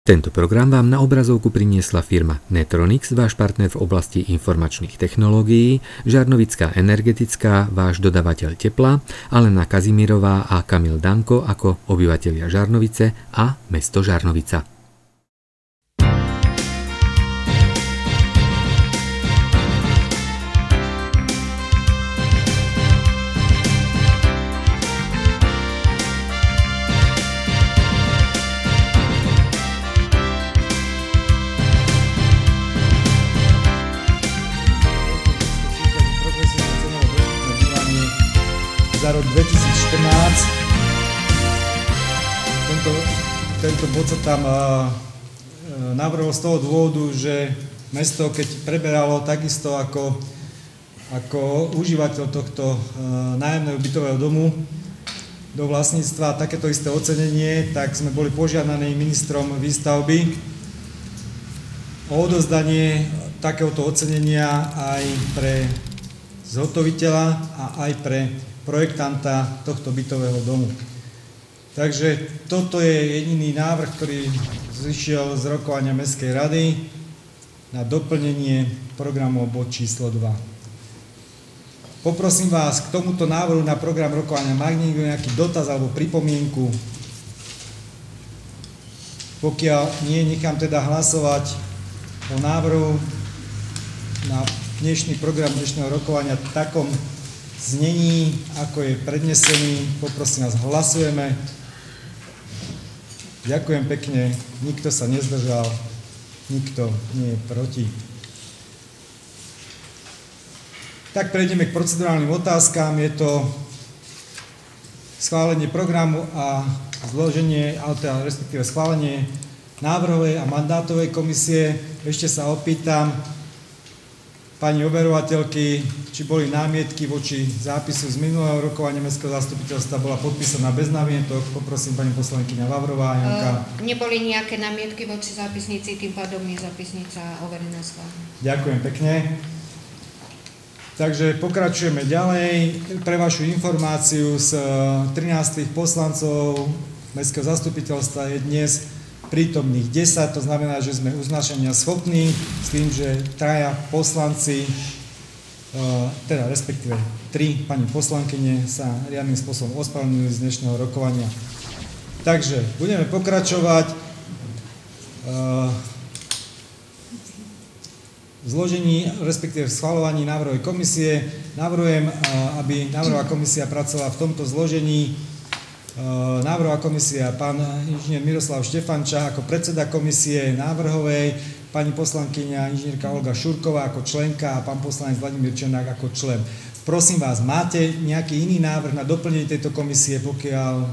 Tento program vám na obrazovku priniesla firma Netronix, váš partner v oblasti informačných technológií, Žarnovická energetická, váš dodavateľ tepla, Alena Kazimirová a Kamil Danko ako obyvatelia Žarnovice a mesto Žarnovica. Tento bod sa tam navrhol z toho dôvodu, že mesto, keď preberalo takisto ako, ako užívateľ tohto nájomného bytového domu do vlastníctva takéto isté ocenenie, tak sme boli požiadaní ministrom výstavby o odozdanie takéhoto ocenenia aj pre zhotoviteľa a aj pre projektanta tohto bytového domu. Takže toto je jediný návrh, ktorý zišiel z rokovania Mestskej rady na doplnenie programu bod číslo 2. Poprosím vás k tomuto návrhu na program rokovania, má nejaký dotaz alebo pripomienku? Pokiaľ nie, nechám teda hlasovať o návrhu na dnešný program dnešného rokovania v takom znení, ako je prednesený. Poprosím vás, hlasujeme. Ďakujem pekne, nikto sa nezdržal, nikto nie je proti. Tak prejdeme k procedurálnym otázkám. Je to schválenie programu a zloženie, teda respektíve schválenie návrhovej a mandátovej komisie. Ešte sa opýtam, pani overovateľky, či boli námietky voči zápisu z minulého rokovania Mestského zastupiteľstva, bola podpísaná bez námietok. Poprosím pani poslankyňa Vavrová. Janka. Uh, neboli nejaké námietky voči zápisnici, tým pádom je zápisnica overená schválne. Ďakujem pekne. Takže pokračujeme ďalej. Pre vašu informáciu z 13 poslancov Mestského zastupiteľstva je dnes prítomných 10, to znamená, že sme uznašania schopní s tým, že traja poslanci, e, teda respektíve tri pani poslankyne sa riadným spôsobom ospravedlňujú z dnešného rokovania. Takže budeme pokračovať e, v zložení, respektíve v schvalovaní návrhovej komisie. Navrhujem, e, aby návrhová komisia pracovala v tomto zložení návrhová komisia, pán inžinier Miroslav Štefanča ako predseda komisie návrhovej, pani poslankyňa inžinierka Olga Šurková ako členka a pán poslanec Vladimír Černák ako člen. Prosím vás, máte nejaký iný návrh na doplnenie tejto komisie, pokiaľ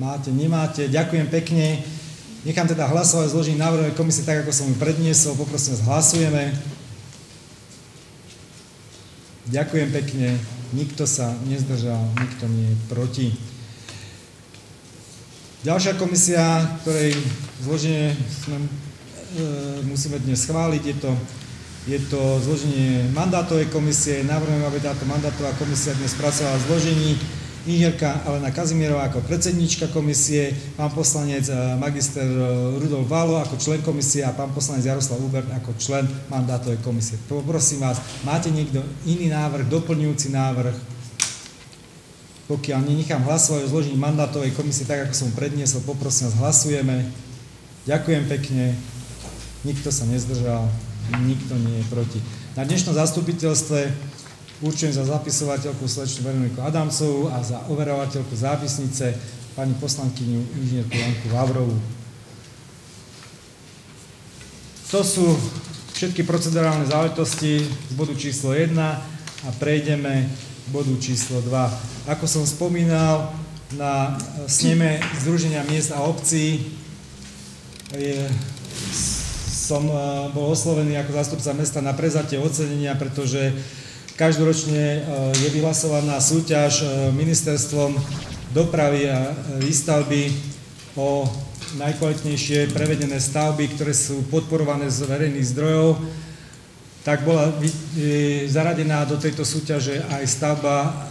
máte, nemáte. Ďakujem pekne. Nechám teda hlasovať zložení návrhovej komisie tak, ako som ju predniesol. Poprosím vás, hlasujeme. Ďakujem pekne. Nikto sa nezdržal, nikto nie je proti. Ďalšia komisia, ktorej zloženie sme, e, musíme dnes schváliť, je to, je to zloženie mandátovej komisie. Navrhujem, aby táto mandátová komisia dnes pracovala v zložení inžierka Alena Kazimierová ako predsednička komisie, pán poslanec eh, magister eh, Rudolf Valo ako člen komisie a pán poslanec Jaroslav Ubert ako člen mandátovej komisie. Poprosím vás, máte niekto iný návrh, doplňujúci návrh? Pokiaľ nenechám hlasovať o zložení mandátovej komisie tak, ako som predniesol, poprosím vás, hlasujeme. Ďakujem pekne. Nikto sa nezdržal, nikto nie je proti. Na dnešnom zastupiteľstve Určujem za zapisovateľku slečnú Veroniku Adamcovú a za overovateľku zápisnice pani poslankyňu inžinierku Janku Vavrovú. To sú všetky procedurálne záležitosti z bodu číslo 1 a prejdeme k bodu číslo 2. Ako som spomínal, na sneme Združenia miest a obcí je, som eh, bol oslovený ako zástupca mesta na prezatie ocenenia, pretože Každoročne e, je vyhlasovaná súťaž e, ministerstvom dopravy a e, výstavby o najkvalitnejšie prevedené stavby, ktoré sú podporované z verejných zdrojov, tak bola zaradená do tejto súťaže aj stavba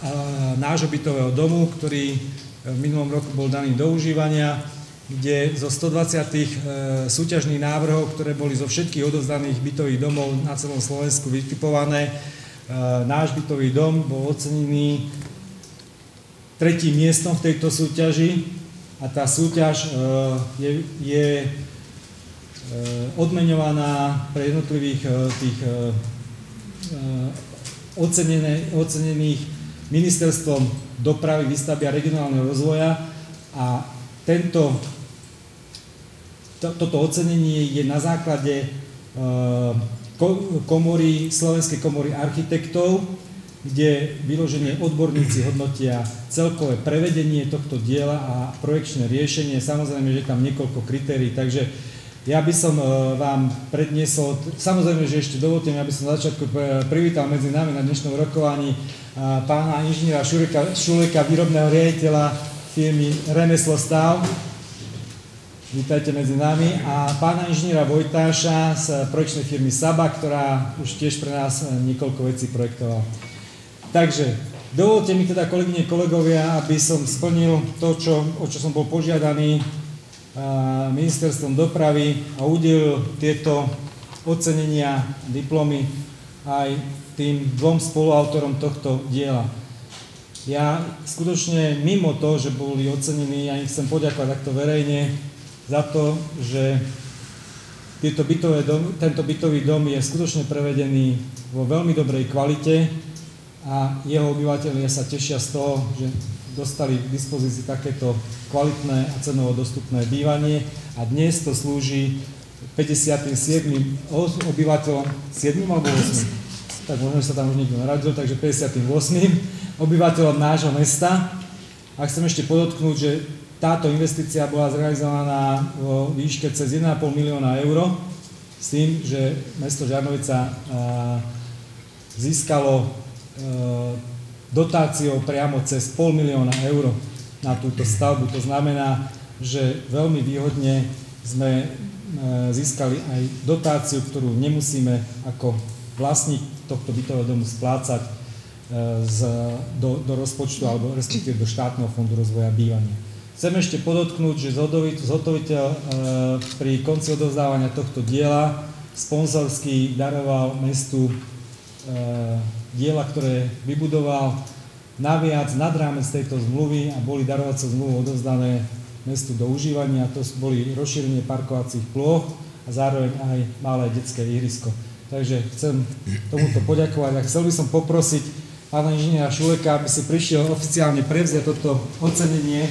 nášho bytového domu, ktorý v minulom roku bol daný do užívania. kde zo 120 e, súťažných návrhov, ktoré boli zo všetkých odovzdaných bytových domov na celom Slovensku vytipované, náš bytový dom bol ocenený tretím miestom v tejto súťaži a tá súťaž e, je, je odmeňovaná pre jednotlivých tých ocenených ministerstvom dopravy, výstavby a regionálneho rozvoja. A tento to, toto ocenenie je na základe komory, Slovenskej komory architektov, kde vyloženie odborníci hodnotia celkové prevedenie tohto diela a projekčné riešenie. Samozrejme, že tam niekoľko kritérií, takže ja by som uh, vám predniesol, samozrejme, že ešte dovolte mi, aby som na začiatku privítal medzi nami na dnešnom rokovaní uh, pána inžiniera Šuleka, Šuleka, výrobného riaditeľa firmy Remeslo Stav, Vítajte medzi nami. A pána inžiniera Vojtáša z projekčnej firmy Saba, ktorá už tiež pre nás niekoľko vecí projektovala. Takže dovolte mi teda, kolegyne, kolegovia, aby som splnil to, čo, o čo som bol požiadaný ministerstvom dopravy a udelil tieto ocenenia, diplomy aj tým dvom spoluautorom tohto diela. Ja skutočne mimo to, že boli ocenení, ja im chcem poďakovať takto verejne, za to, že tieto bytové dom, tento bytový dom je skutočne prevedený vo veľmi dobrej kvalite a jeho obyvateľia sa tešia z toho, že dostali k dispozícii takéto kvalitné a cenovo dostupné bývanie a dnes to slúži 57. obyvateľom, 7. alebo 8. Tak možno sa tam už niekto narodil, takže 58. obyvateľom nášho mesta. A chcem ešte podotknúť, že táto investícia bola zrealizovaná vo výške cez 1,5 milióna eur s tým, že mesto Žarnovica získalo dotáciou priamo cez pol milióna eur na túto stavbu. To znamená, že veľmi výhodne sme získali aj dotáciu, ktorú nemusíme ako vlastník tohto bytového domu splácať do, do rozpočtu alebo respektíve do štátneho fondu rozvoja bývania. Chcem ešte podotknúť, že zhotoviteľ e, pri konci odovzdávania tohto diela sponzorsky daroval mestu e, diela, ktoré vybudoval naviac nad rámec tejto zmluvy a boli darovacie zmluvy odovzdané mestu do užívania. To boli rozšírenie parkovacích ploch a zároveň aj malé detské ihrisko. Takže chcem tomuto poďakovať a chcel by som poprosiť pána inžiniera Šuleka, aby si prišiel oficiálne prevziať toto ocenenie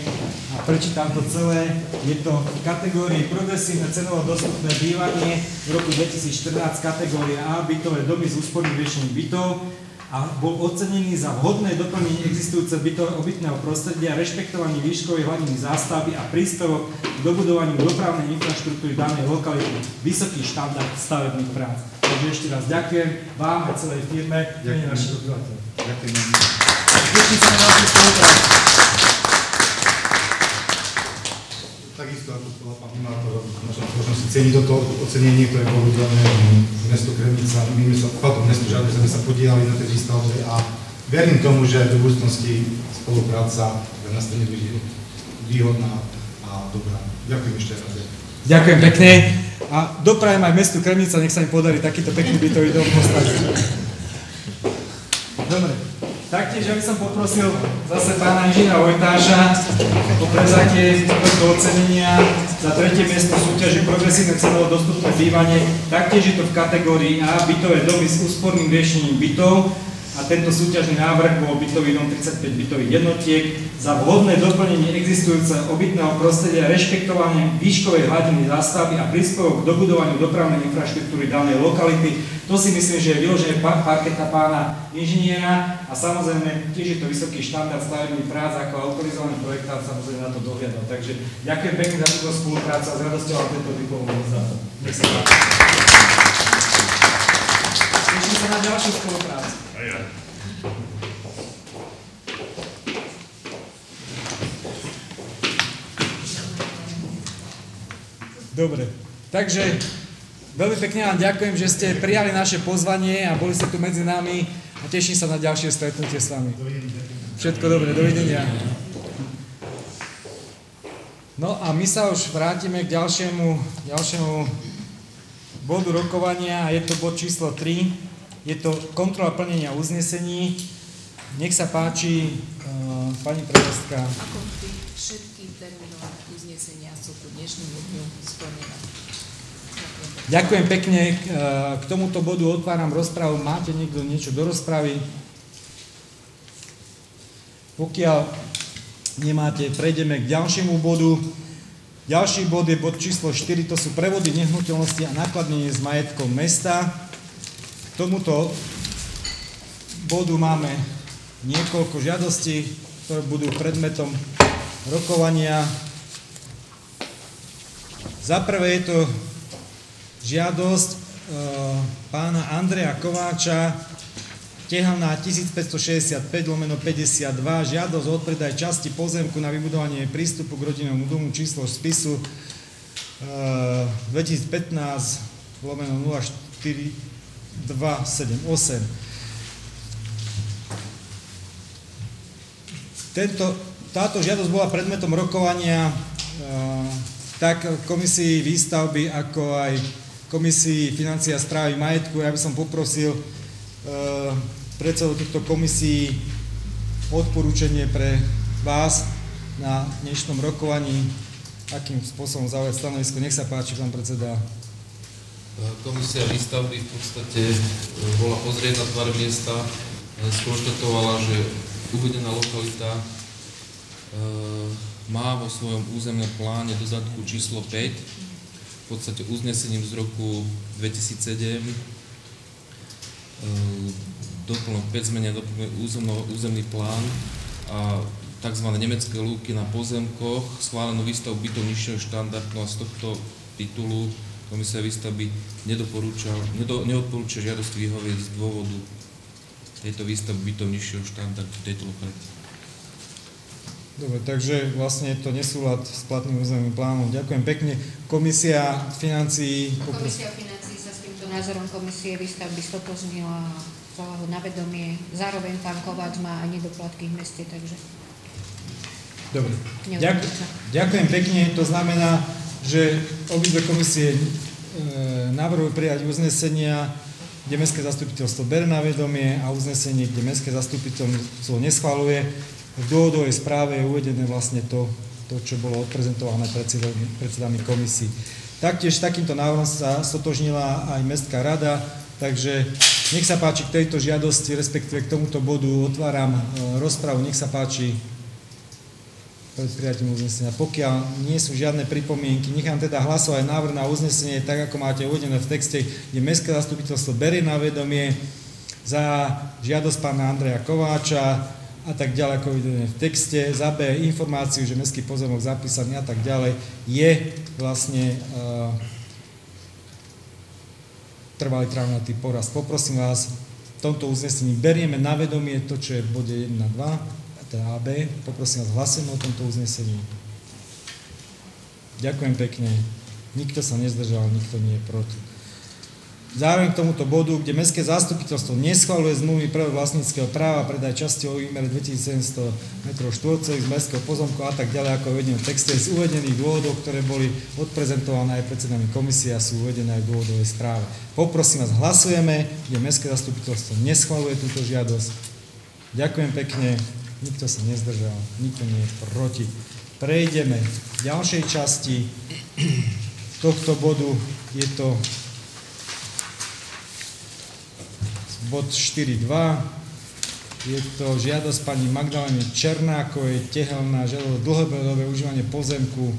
a prečítam to celé. Je to v kategórii progresívne cenovo dostupné bývanie v roku 2014 kategória A, bytové domy s úsporným riešením bytov a bol ocenený za vhodné doplnenie existujúceho bytového obytného prostredia, rešpektovanie výškovej hladiny zástavby a príspevok k dobudovaniu dopravnej infraštruktúry danej lokality. Vysoký štandard stavebných prác. Takže ešte raz ďakujem vám a celej firme, ďakujem našich obyvateľov. Ďakujem. Teším sa. Takisto ako povedal pán primátor, naša spoločnosť cení toto ocenenie, ktoré bolo udané mesto Kremnica, my sa, pardon, mesto Žadne sme sa podielali na tej výstavbe a verím tomu, že v budúcnosti spolupráca na strane bude výhodná a dobrá. Ďakujem ešte raz. Ďakujem pekne a doprajem aj mestu Kremnica, nech sa im podarí takýto pekný bytový dom postaviť. Dobre. Taktiež, aby som poprosil zase pána inžiniera Vojtáša o prevzatie tohto ocenenia za tretie miesto súťaži Progresívne cenovo dostupné bývanie. Taktiež je to v kategórii A bytové domy s úsporným riešením bytov a tento súťažný návrh bol bytový dom 35 bytových jednotiek za vhodné doplnenie existujúceho obytného prostredia, rešpektovanie výškovej hladiny zástavby a príspevok k dobudovaniu dopravnej infraštruktúry danej lokality. To si myslím, že je vyložené parketa pána inžiniera a samozrejme tiež je to vysoký štandard stavebný prác ako autorizovaný projektár samozrejme na to dohľadal. Takže ďakujem pekne za túto spoluprácu a s radosťou vám tento za to. Nech sa páči. Teším sa na ďalšiu spoluprácu. Dobre, takže veľmi pekne vám ďakujem, že ste prijali naše pozvanie a boli ste tu medzi nami a teším sa na ďalšie stretnutie s vami. Všetko dobré, dovidenia. No a my sa už vrátime k ďalšiemu, ďalšiemu bodu rokovania a je to bod číslo 3. Je to kontrola plnenia uznesení. Nech sa páči, uh, pani prezidentka. Ako všetky termínové uznesenia sú ku dnešnému dňu splnené. Ďakujem pekne. K, uh, k tomuto bodu otváram rozpravu. Máte niekto niečo do rozpravy? Pokiaľ nemáte, prejdeme k ďalšiemu bodu. Ďalší bod je bod číslo 4, to sú prevody nehnuteľnosti a nakladnenie s majetkom mesta. Tomuto bodu máme niekoľko žiadostí, ktoré budú predmetom rokovania. Za prvé je to žiadosť e, pána Andreja Kováča, Tehaná 1565 lomeno 52, žiadosť o odpredaj časti pozemku na vybudovanie prístupu k rodinnému domu číslo spisu uh, 2015 lomeno 04278. Tento, táto žiadosť bola predmetom rokovania uh, tak komisii výstavby, ako aj komisii financia správy majetku. Ja by som poprosil uh, predsedov týchto komisí odporúčanie pre vás na dnešnom rokovaní, akým spôsobom zaujať stanovisko. Nech sa páči, pán predseda. Komisia výstavby v podstate e, bola pozrieť na tvar miesta, e, skonštatovala, že uvedená lokalita e, má vo svojom územnom pláne dozadku číslo 5, v podstate uznesením z roku 2007 doplnok 5 zmenia územný plán a tzv. nemecké lúky na pozemkoch, schválenú výstavu bytov nižšieho štandardu a z tohto titulu komisia výstavby nedo, neodporúča žiadosť vyhovieť z dôvodu tejto výstavby bytov nižšieho štandardu tejto lokality. Dobre, takže vlastne je to nesúlad s platným územným plánom. Ďakujem pekne. Komisia financií... Komisia financií sa s týmto názorom komisie výstavby stotožnila vzala ho na vedomie. Zároveň pán Kováč má aj nedoplatky v meste, takže... Dobre. Ďak, ďakujem pekne. To znamená, že obidve komisie e, navrhujú prijať uznesenia, kde Mestské zastupiteľstvo bere na vedomie a uznesenie, kde Mestské zastupiteľstvo neschvaluje. V dôvodovej správe je uvedené vlastne to, to čo bolo odprezentované predsedami, predsedami komisí. Taktiež takýmto návrhom sa stotožnila aj Mestská rada, takže nech sa páči k tejto žiadosti, respektíve k tomuto bodu otváram e, rozpravu. Nech sa páči prijatím uznesenia. Pokiaľ nie sú žiadne pripomienky, nechám teda hlasovať návrh na uznesenie, tak ako máte uvedené v texte, kde Mestské zastupiteľstvo berie na vedomie za žiadosť pána Andreja Kováča a tak ďalej, ako uvedené v texte, za B informáciu, že Mestský pozemok zapísaný a tak ďalej, je vlastne uh, trvalý trávnatý porast. Poprosím vás, v tomto uznesení berieme na vedomie to, čo je v bode 1 a 2, teda AB. Poprosím vás, hlasujeme o tomto uznesení. Ďakujem pekne. Nikto sa nezdržal, nikto nie je proti. Zároveň k tomuto bodu, kde Mestské zástupiteľstvo neschvaluje zmluvy prvého vlastníckého práva, predaj časti o výmere 2700 m štvorcových z mestského pozomku a tak ďalej, ako uvedené v texte z uvedených dôvodov, ktoré boli odprezentované aj predsedami komisie a sú uvedené aj v dôvodovej správe. Poprosím vás, hlasujeme, kde Mestské zastupiteľstvo neschvaluje túto žiadosť. Ďakujem pekne, nikto sa nezdržal, nikto nie je proti. Prejdeme v ďalšej časti tohto bodu. Je to bod 4.2. Je to žiadosť pani Magdaleny Černákovej, tehelná žiadosť dlhodobé užívanie pozemku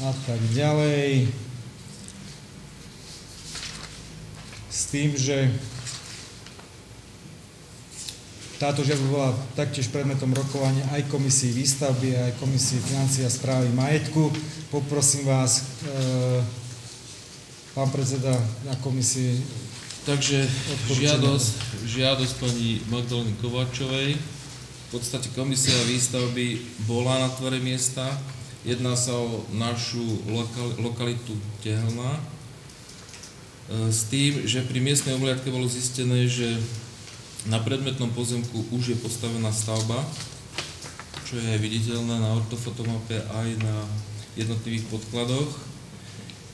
a tak ďalej. S tým, že táto žiadosť bola taktiež predmetom rokovania aj komisii výstavby, aj komisii financií a správy majetku. Poprosím vás, e, pán predseda na komisii Takže žiadosť, žiadosť pani Magdaleny Kovačovej. V podstate komisia výstavby bola na tvare miesta. Jedná sa o našu lokal, lokalitu Tehelná. E, s tým, že pri miestnej obhliadke bolo zistené, že na predmetnom pozemku už je postavená stavba, čo je viditeľné na ortofotomape aj na jednotlivých podkladoch.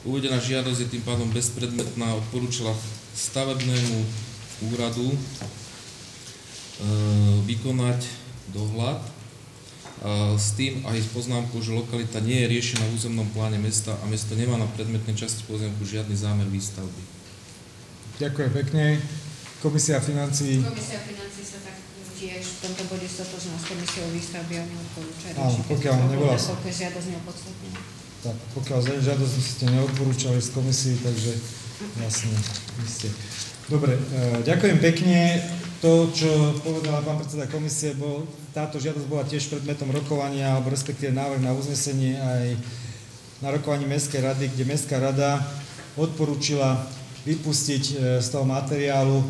Uvedená žiadosť je tým pádom bezpredmetná, odporúčila stavebnému úradu e, vykonať dohľad e, s tým aj s poznámkou, že lokalita nie je riešená v územnom pláne mesta a mesto nemá na predmetnej časti pozemku žiadny zámer výstavby. Ďakujem pekne. Komisia financí. Komisia financí sa tak tiež v tomto bode stotožná s komisiou výstavby a neodporúča Áno, pokiaľ nebola- je žiadosť neopodstatnená. Tak, pokiaľ žiadosť ste neodporúčali z komisii, takže jasne, ste. Dobre, e, ďakujem pekne. To, čo povedala pán predseda komisie, bol, táto žiadosť bola tiež predmetom rokovania, alebo respektíve návrh na uznesenie aj na rokovaní Mestskej rady, kde Mestská rada odporúčila vypustiť e, z toho materiálu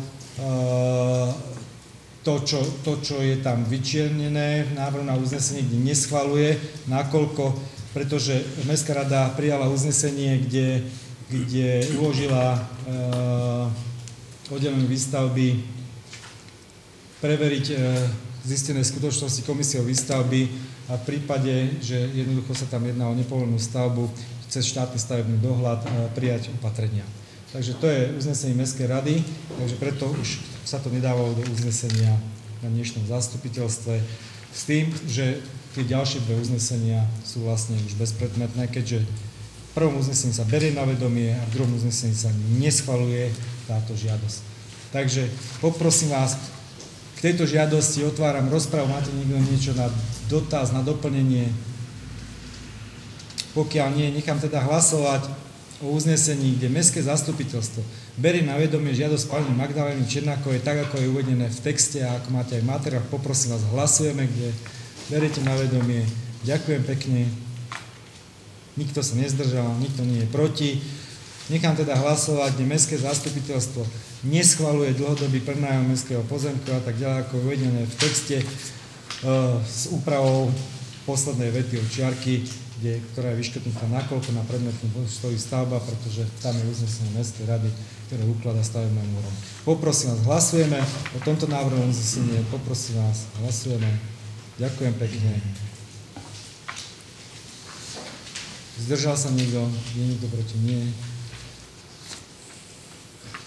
to čo, to, čo je tam vyčiernené v návrhu na uznesenie, kde neschvaluje, nakoľko, pretože Mestská rada prijala uznesenie, kde, kde uložila e, oddeleniu výstavby preveriť e, zistené skutočnosti komisiou výstavby a v prípade, že jednoducho sa tam jedná o nepovolenú stavbu, cez štátny stavebný dohľad prijať opatrenia. Takže to je uznesenie Mestskej rady, takže preto už sa to nedávalo do uznesenia na dnešnom zastupiteľstve s tým, že tie ďalšie dve uznesenia sú vlastne už bezpredmetné, keďže v prvom uznesení sa berie na vedomie a v druhom uznesení sa neschvaluje táto žiadosť. Takže poprosím vás, k tejto žiadosti otváram rozpravu. Máte niekto niečo na dotaz, na doplnenie? Pokiaľ nie, nechám teda hlasovať o uznesení, kde Mestské zastupiteľstvo berie na vedomie žiadosť pani Magdalény Černákovej, tak ako je uvedené v texte a ako máte aj v materiáloch, poprosím vás, hlasujeme, kde beriete na vedomie. Ďakujem pekne. Nikto sa nezdržal, nikto nie je proti. Nechám teda hlasovať, kde Mestské zastupiteľstvo neschvaluje dlhodobý prenájom mestského pozemku a tak ďalej, ako je uvedené v texte e, s úpravou poslednej vety od čiarky, kde, ktorá je vyškrtnutá nakoľko na predmetnú stojí stavba, pretože tam je uznesenie Mestskej rady, ktoré ukladá stavebnému úradu. Poprosím vás, hlasujeme o tomto návrhu uznesenie, poprosím vás, hlasujeme. Ďakujem pekne. Zdržal sa niekto? Je niekto proti? Nie.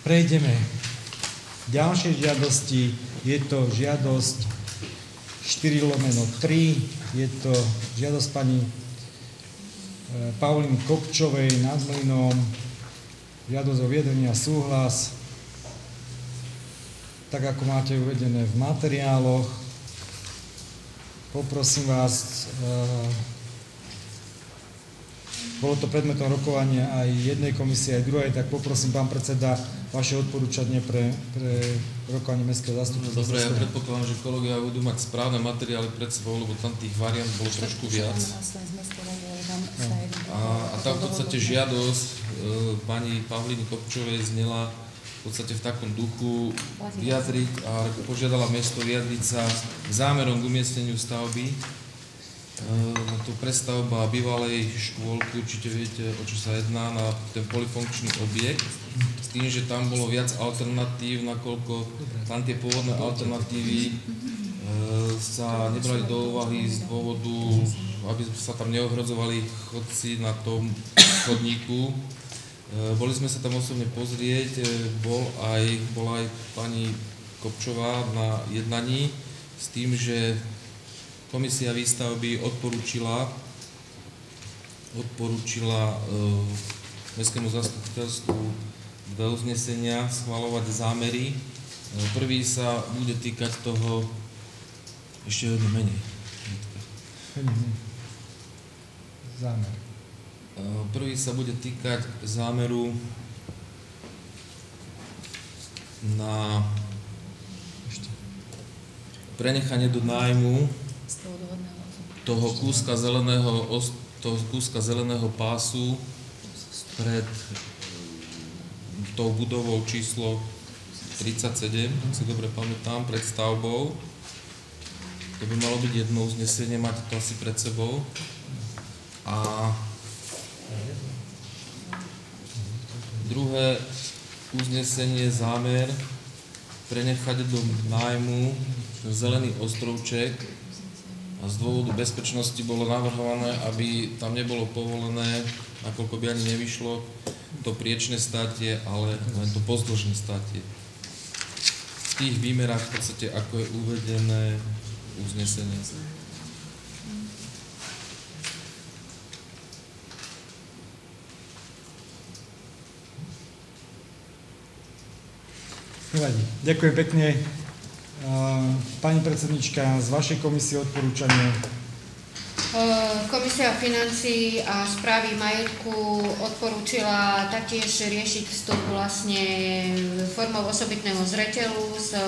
Prejdeme k ďalšej žiadosti. Je to žiadosť 4 lomeno 3. Je to žiadosť pani e, Pauliny Kopčovej nad Mlynom. Žiadosť o viedenie a súhlas. Tak ako máte uvedené v materiáloch. Poprosím vás, e, bolo to predmetom rokovania aj jednej komisie, aj druhej, tak poprosím pán predseda vaše odporúčanie pre, pre rokovanie mestského zastupiteľstva. Dobre, ja predpokladám, že kolegovia budú mať správne materiály pred sebou, lebo tam tých variant bolo trošku viac. A, a tam v podstate žiadosť e, pani Pavlíny Kopčovej znela v podstate v takom duchu vyjadriť a požiadala mesto vyjadriť sa zámerom k umiestneniu stavby. E, to prestavba bývalej škôlky, určite viete, o čo sa jedná, na ten polifunkčný objekt. S tým, že tam bolo viac alternatív, nakoľko tam tie pôvodné alternatívy sa nebrali do úvahy z dôvodu, aby sa tam neohrozovali chodci na tom chodníku. E, boli sme sa tam osobne pozrieť, e, bol aj, bola aj pani Kopčová na jednaní s tým, že komisia výstavby odporúčila, odporúčila Mestskému zastupiteľstvu dve uznesenia schvalovať zámery. Prvý sa bude týkať toho, ešte jedno menej. Zámer. E, Prvý sa bude týkať zámeru na prenechanie do nájmu toho kúska zeleného, toho kúska zeleného pásu pred tou budovou číslo 37, ak si dobre pamätám, pred stavbou. To by malo byť jedno uznesenie, máte to asi pred sebou. A druhé uznesenie, zámer prenechať do nájmu zelený ostrovček A z dôvodu bezpečnosti bolo navrhované, aby tam nebolo povolené, nakoľko by ani nevyšlo, to priečné státie, ale len to pozdĺžné státie. V tých výmerách v podstate, ako je uvedené v uznesení. Nevadí. Ďakujem pekne. Uh, Pani predsednička, z vašej komisie odporúčanie. E, Komisia financí a správy majetku odporúčila taktiež riešiť vstup vlastne formou osobitného zreteľu s e,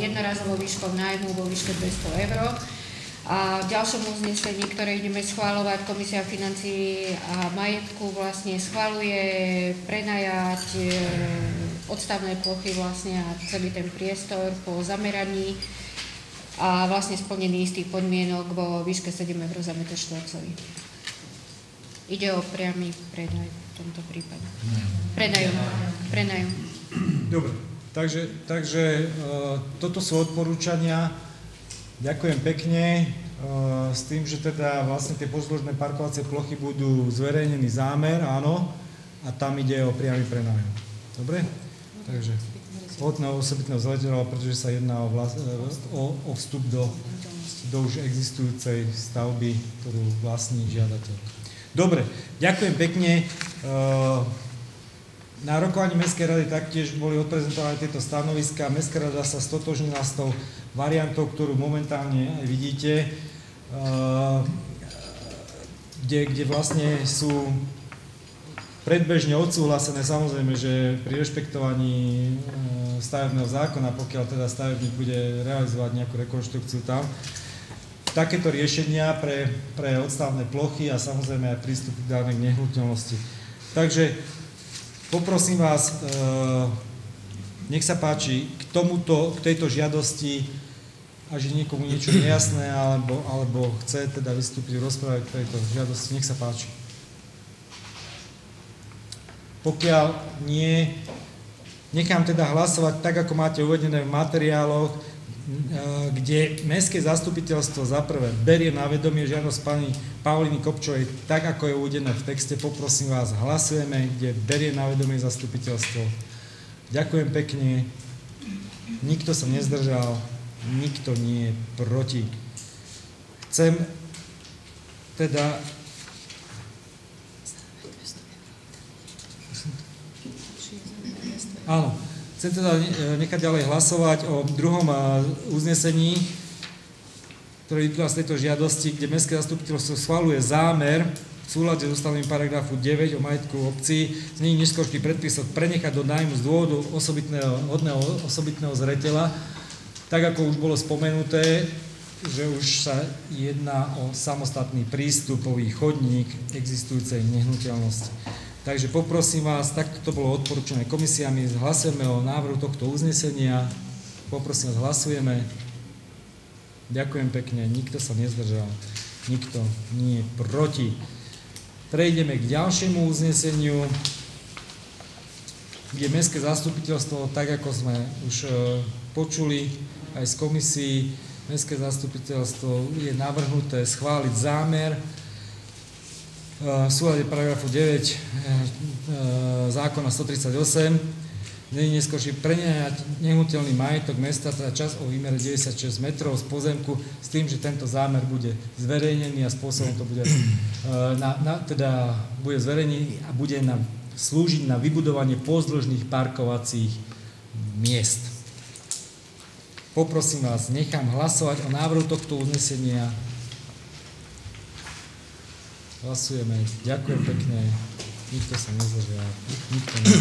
jednorazovou výškou nájmu vo výške 200 eur. A v ďalšom uznesení, ktoré ideme schváľovať, Komisia financí a majetku vlastne schváluje prenajať e, odstavné plochy vlastne a celý ten priestor po zameraní a vlastne splnený istých podmienok vo výške 7 eur za meter štvorcový. Ide o priamy predaj v tomto prípade. Predajom. Predajom. Dobre, takže, takže uh, toto sú odporúčania. Ďakujem pekne. Uh, s tým, že teda vlastne tie pozdĺžné parkovacie plochy budú zverejnený zámer, áno, a tam ide o priamy prenájom. Dobre? Takže hodného osobitného zletela, pretože sa jedná o, vlas, o, o vstup do, do už existujúcej stavby, ktorú vlastní žiadateľ. Dobre, ďakujem pekne. Na rokovaní Mestskej rady taktiež boli odprezentované tieto stanoviska. Mestská rada sa stotožnila s tou variantou, ktorú momentálne vidíte, kde, kde vlastne sú predbežne odsúhlasené, samozrejme, že pri rešpektovaní e, stavebného zákona, pokiaľ teda stavebník bude realizovať nejakú rekonštrukciu tam, takéto riešenia pre, pre odstavné plochy a samozrejme aj prístup k danej nehnuteľnosti. Takže poprosím vás, e, nech sa páči, k tomuto, k tejto žiadosti, až je niekomu niečo nejasné, alebo, alebo chce teda vystúpiť v rozprave k tejto žiadosti, nech sa páči. Pokiaľ nie, nechám teda hlasovať tak, ako máte uvedené v materiáloch, kde Mestské zastupiteľstvo za prvé berie na vedomie žiadosť pani Pauliny Kopčovej, tak ako je uvedené v texte, poprosím vás, hlasujeme, kde berie na vedomie zastupiteľstvo. Ďakujem pekne. Nikto sa nezdržal, nikto nie je proti. Chcem teda Áno. Chcem teda nechať ďalej hlasovať o druhom uznesení, ktoré vyplýva z tejto žiadosti, kde Mestské zastupiteľstvo schváluje zámer v súlade s ústavným paragrafu 9 o majetku obcí z nej neskôrších predpisov prenechať do nájmu z dôvodu osobitného, hodného osobitného zretela, tak ako už bolo spomenuté, že už sa jedná o samostatný prístupový chodník existujúcej nehnuteľnosti. Takže poprosím vás, takto to bolo odporúčané komisiami, hlasujeme o návrhu tohto uznesenia, poprosím vás, hlasujeme. Ďakujem pekne, nikto sa nezdržal, nikto nie je proti. Prejdeme k ďalšiemu uzneseniu, kde Mestské zastupiteľstvo, tak ako sme už e, počuli aj z komisii, Mestské zastupiteľstvo je navrhnuté schváliť zámer v súlade paragrafu 9 eh, eh, zákona 138 není neskôršie prenajať nehnuteľný majetok mesta, teda čas o výmere 96 metrov z pozemku s tým, že tento zámer bude zverejnený a spôsobom to bude, eh, na, na, teda bude zverejnený a bude na, slúžiť na vybudovanie pozdĺžných parkovacích miest. Poprosím vás, nechám hlasovať o návrhu tohto uznesenia Hlasujeme. Ďakujem pekne. Nikto sa nezdržal. Nikto nie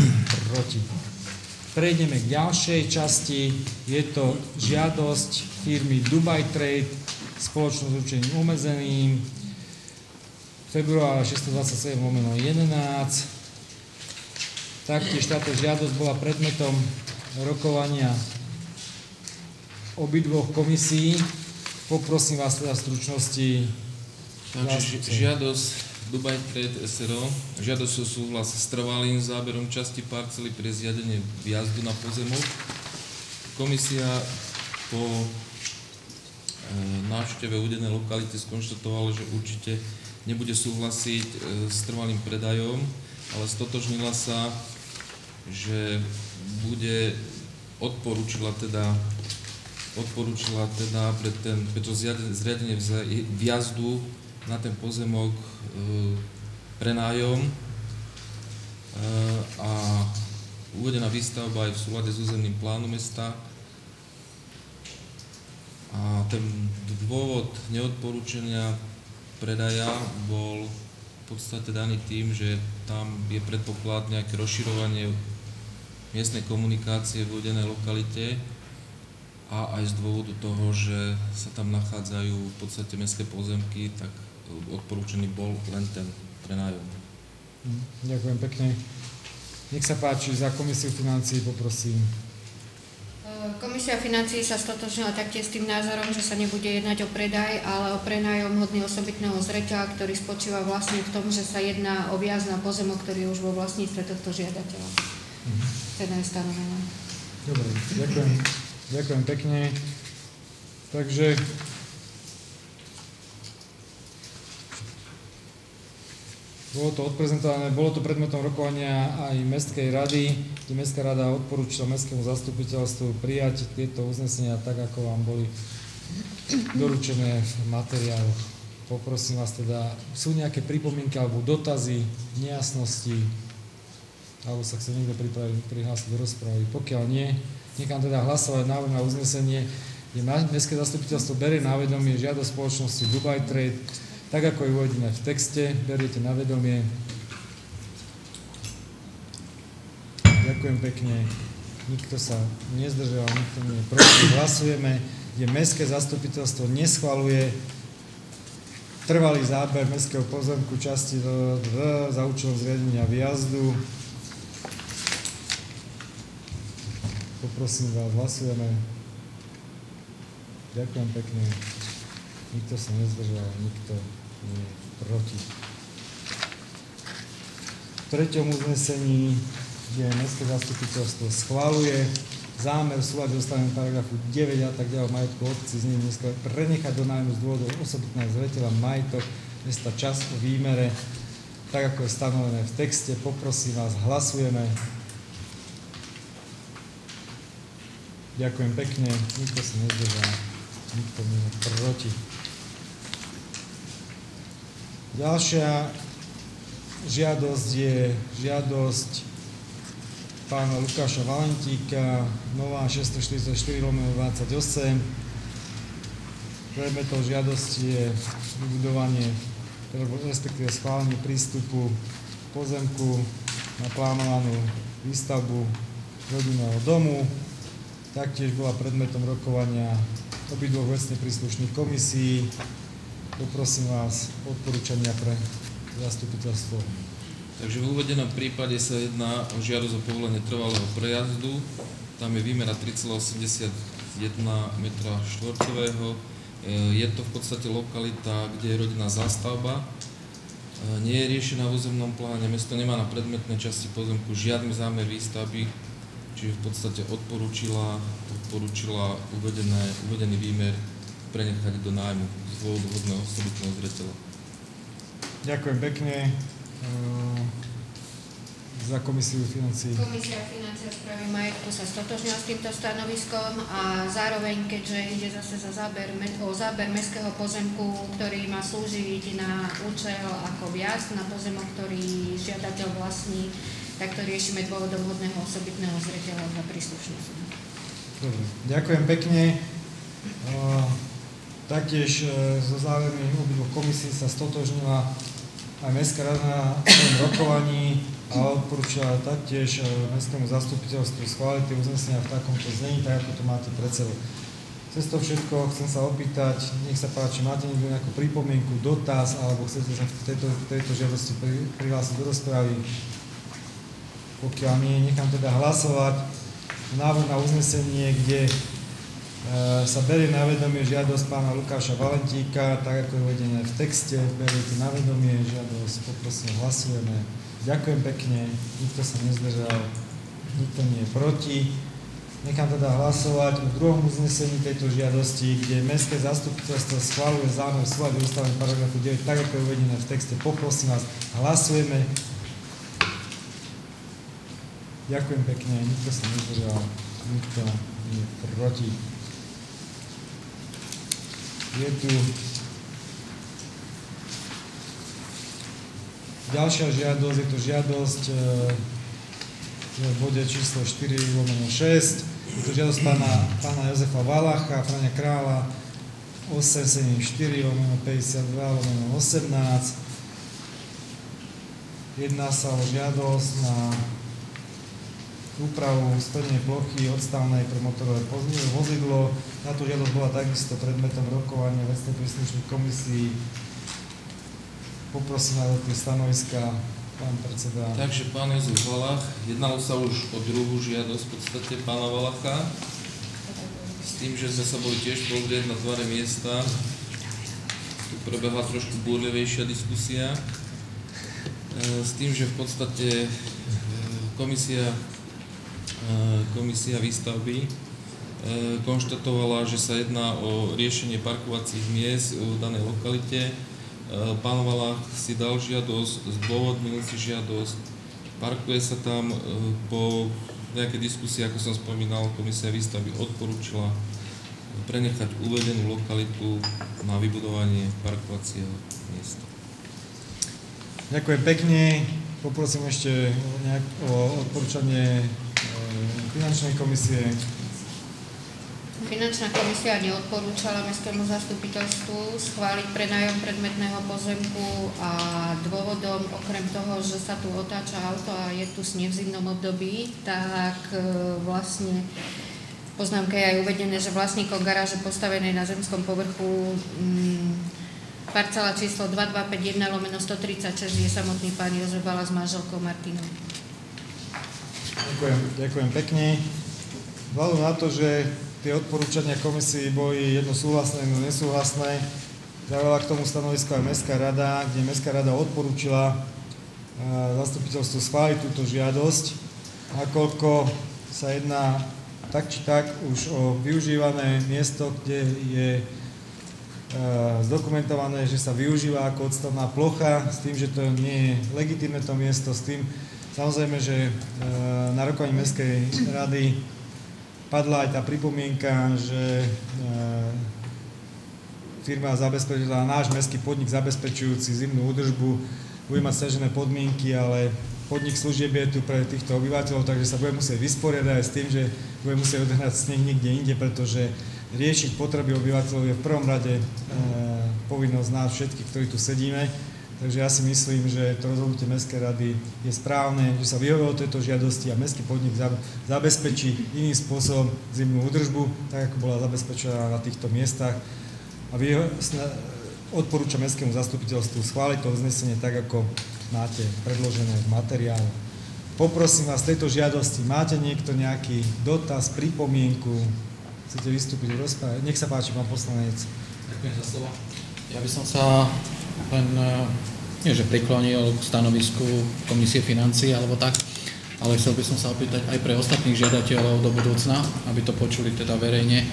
proti. Prejdeme k ďalšej časti. Je to žiadosť firmy Dubai Trade, spoločnosť určením umezeným, februára 627 lomeno 11. Taktiež táto žiadosť bola predmetom rokovania obidvoch komisí. Poprosím vás teda v stručnosti Takže žiadosť Dubaj Trade SRO, žiadosť o súhlas s trvalým záberom časti parcely pre zjadenie vjazdu na pozemok. Komisia po návšteve uvedenej lokality skonštatovala, že určite nebude súhlasiť e, s trvalým predajom, ale stotožnila sa, že bude odporúčila teda odporúčila teda pre, ten, pre to zriadenie vjazdu na ten pozemok e, prenájom. E, a uvedená výstavba je v súlade s územným plánom mesta. A ten dôvod neodporúčania predaja bol v podstate daný tým, že tam je predpoklad nejaké rozširovanie miestnej komunikácie v uvedenej lokalite a aj z dôvodu toho, že sa tam nachádzajú v podstate mestské pozemky, tak odporúčený bol len ten prenájom. Hm, ďakujem pekne. Nech sa páči, za komisiu financií poprosím. Komisia financií sa stotožnila taktiež s tým názorom, že sa nebude jednať o predaj, ale o prenájom hodný osobitného zreťa, ktorý spočíva vlastne v tom, že sa jedná o viaz na pozemok, ktorý je už vo vlastníctve tohto žiadateľa. Mhm. Teda je stanovené. Dobre, ďakujem. Ďakujem pekne. Takže Bolo to odprezentované, bolo to predmetom rokovania aj Mestskej rady, kde Mestská rada odporúčila Mestskému zastupiteľstvu prijať tieto uznesenia tak, ako vám boli doručené v materiáloch. Poprosím vás teda, sú nejaké pripomienky alebo dotazy, nejasnosti, alebo sa chce niekto prihlásiť do rozpravy. Pokiaľ nie, nechám teda hlasovať návrh na uznesenie, kde Mestské zastupiteľstvo berie na vedomie žiadosť spoločnosti Dubai Trade tak ako je uvedené v texte, beriete na vedomie. Ďakujem pekne. Nikto sa nezdržal, nikto nie proti. Hlasujeme, kde Mestské zastupiteľstvo neschvaluje trvalý záber Mestského pozemku časti v, za účelom zriadenia výjazdu. Poprosím vás, hlasujeme. Ďakujem pekne. Nikto sa nezdržal, nikto nie proti. V treťom uznesení, kde Mestské zastupiteľstvo schváluje zámer v súlade paragrafu 9 a tak ďalej majetku obci z ním prenechať do nájmu z dôvodu osobitného zreteľa majetok mesta čas o výmere, tak ako je stanovené v texte. Poprosím vás, hlasujeme. Ďakujem pekne, nikto sa nezdržal, nikto nie proti. Ďalšia žiadosť je žiadosť pána Lukáša Valentíka, nová 644 28. Predmetom žiadosti je vybudovanie, respektíve schválenie prístupu pozemku na plánovanú výstavbu rodinného domu. Taktiež bola predmetom rokovania obidvoch vecne príslušných komisí Poprosím vás odporúčania pre zastupiteľstvo. Takže v uvedenom prípade sa jedná o žiadosť o povolenie trvalého prejazdu. Tam je výmera 3,81 m štvorcového. E, je to v podstate lokalita, kde je rodinná zástavba. E, nie je riešená v územnom pláne, mesto nemá na predmetnej časti pozemku žiadny zámer výstavby, čiže v podstate odporúčila, odporúčila uvedené, uvedený výmer prenechať do nájmu dôvodu hodného osobitného zreteľa. Ďakujem pekne. Uh, za komisiu financí. Komisia financí a správy majetku sa stotožnila s týmto stanoviskom a zároveň, keďže ide zase za záber, o záber mestského pozemku, ktorý má slúžiť na účel ako viac na pozemok, ktorý žiadateľ vlastní, tak to riešime dôvodom hodného osobitného zreteľa za príslušnosť. Dobre, ďakujem pekne. Uh, Taktiež e, so závermi obidvoch komisí sa stotožnila aj Mestská rada svojom rokovaní a odporúčila taktiež e, Mestskému zastupiteľstvu schváliť tie uznesenia v takomto znení, tak ako to máte pred sebou. Cez to všetko chcem sa opýtať, nech sa páči, máte niekto nejakú pripomienku, dotaz, alebo chcete sa v tejto, tejto žiadosti prihlásiť do rozpravy? Pokiaľ nie, nechám teda hlasovať návrh na uznesenie, kde sa berie na vedomie žiadosť pána Lukáša Valentíka, tak ako je uvedené v texte, beriete na vedomie žiadosť, poprosím, hlasujeme. Ďakujem pekne, nikto sa nezdržal, nikto nie je proti. Nechám teda hlasovať o druhom uznesení tejto žiadosti, kde Mestské zastupiteľstvo schváluje zámer v súlade ústavného paragrafu 9, tak ako je uvedené v texte. Poprosím vás, hlasujeme. Ďakujem pekne, nikto sa nezdržal, nikto nie je proti. Je tu ďalšia žiadosť, je to žiadosť e, v bode číslo 4 lomeno 6. Je to žiadosť pána, pána Jozefa Valacha, Frania Krála 874 lomeno 52 lomeno 18. Jedná sa o žiadosť na úpravu splnenie plochy odstavnej pre motorové vozidlo. Táto žiadosť bola takisto predmetom rokovania vecnej príslušných komisí. Poprosím aj o tie stanoviska pán predseda. Takže pán Jozef Valach, jednalo sa už o druhú žiadosť v podstate pána Valacha, s tým, že sme sa boli tiež pozrieť na tvare miesta. Tu prebehla trošku búrlivejšia diskusia. E, S tým, že v podstate e, komisia, komisia výstavby e, konštatovala, že sa jedná o riešenie parkovacích miest v danej lokalite, Pán Valach si dal žiadosť, zdôvodnil si žiadosť, parkuje sa tam po nejakej diskusii, ako som spomínal, komisia výstavby odporúčila prenechať uvedenú lokalitu na vybudovanie parkovacieho miesta. Ďakujem pekne. Poprosím ešte o, nejak, odporúčanie finančnej komisie. Finančná komisia neodporúčala Mestskému zastupiteľstvu schváliť prenajom predmetného pozemku a dôvodom, okrem toho, že sa tu otáča auto a je tu sneh v zimnom období, tak e, vlastne v poznámke je aj uvedené, že vlastníkom garáže postavenej na zemskom povrchu mm, parcela číslo 2251 lomeno 136 je samotný pán Jozef Bala s manželkou Martinou. Ďakujem, ďakujem pekne. Vzhľadom na to, že tie odporúčania komisii boli jedno súhlasné, jedno nesúhlasné. Zaujala k tomu stanovisko aj Mestská rada, kde Mestská rada odporúčila zastupiteľstvu schváliť túto žiadosť, nakoľko sa jedná tak či tak už o využívané miesto, kde je zdokumentované, že sa využíva ako odstavná plocha, s tým, že to nie je legitimné to miesto, s tým samozrejme, že na rokovaní Mestskej rady padla aj tá pripomienka, že firma zabezpečila, náš mestský podnik zabezpečujúci zimnú údržbu bude mať stiažené podmienky, ale podnik služieb je tu pre týchto obyvateľov, takže sa bude musieť vysporiadať aj s tým, že bude musieť odehnať sneh niekde inde, pretože riešiť potreby obyvateľov je v prvom rade e, povinnosť nás všetkých, ktorí tu sedíme. Takže ja si myslím, že to rozhodnutie Mestskej rady je správne, že sa vyhovelo tejto žiadosti a Mestský podnik zabezpečí iným spôsobom zimnú údržbu, tak ako bola zabezpečená na týchto miestach. A odporúča Mestskému zastupiteľstvu schváliť to uznesenie tak, ako máte predložené v materiálu. Poprosím vás tejto žiadosti, máte niekto nejaký dotaz, pripomienku, chcete vystúpiť v rozpráve? Nech sa páči, pán poslanec. Ďakujem za slovo. Ja by som sa len, nie že priklonil k stanovisku Komisie financí alebo tak, ale chcel by som sa opýtať aj pre ostatných žiadateľov do budúcna, aby to počuli teda verejne,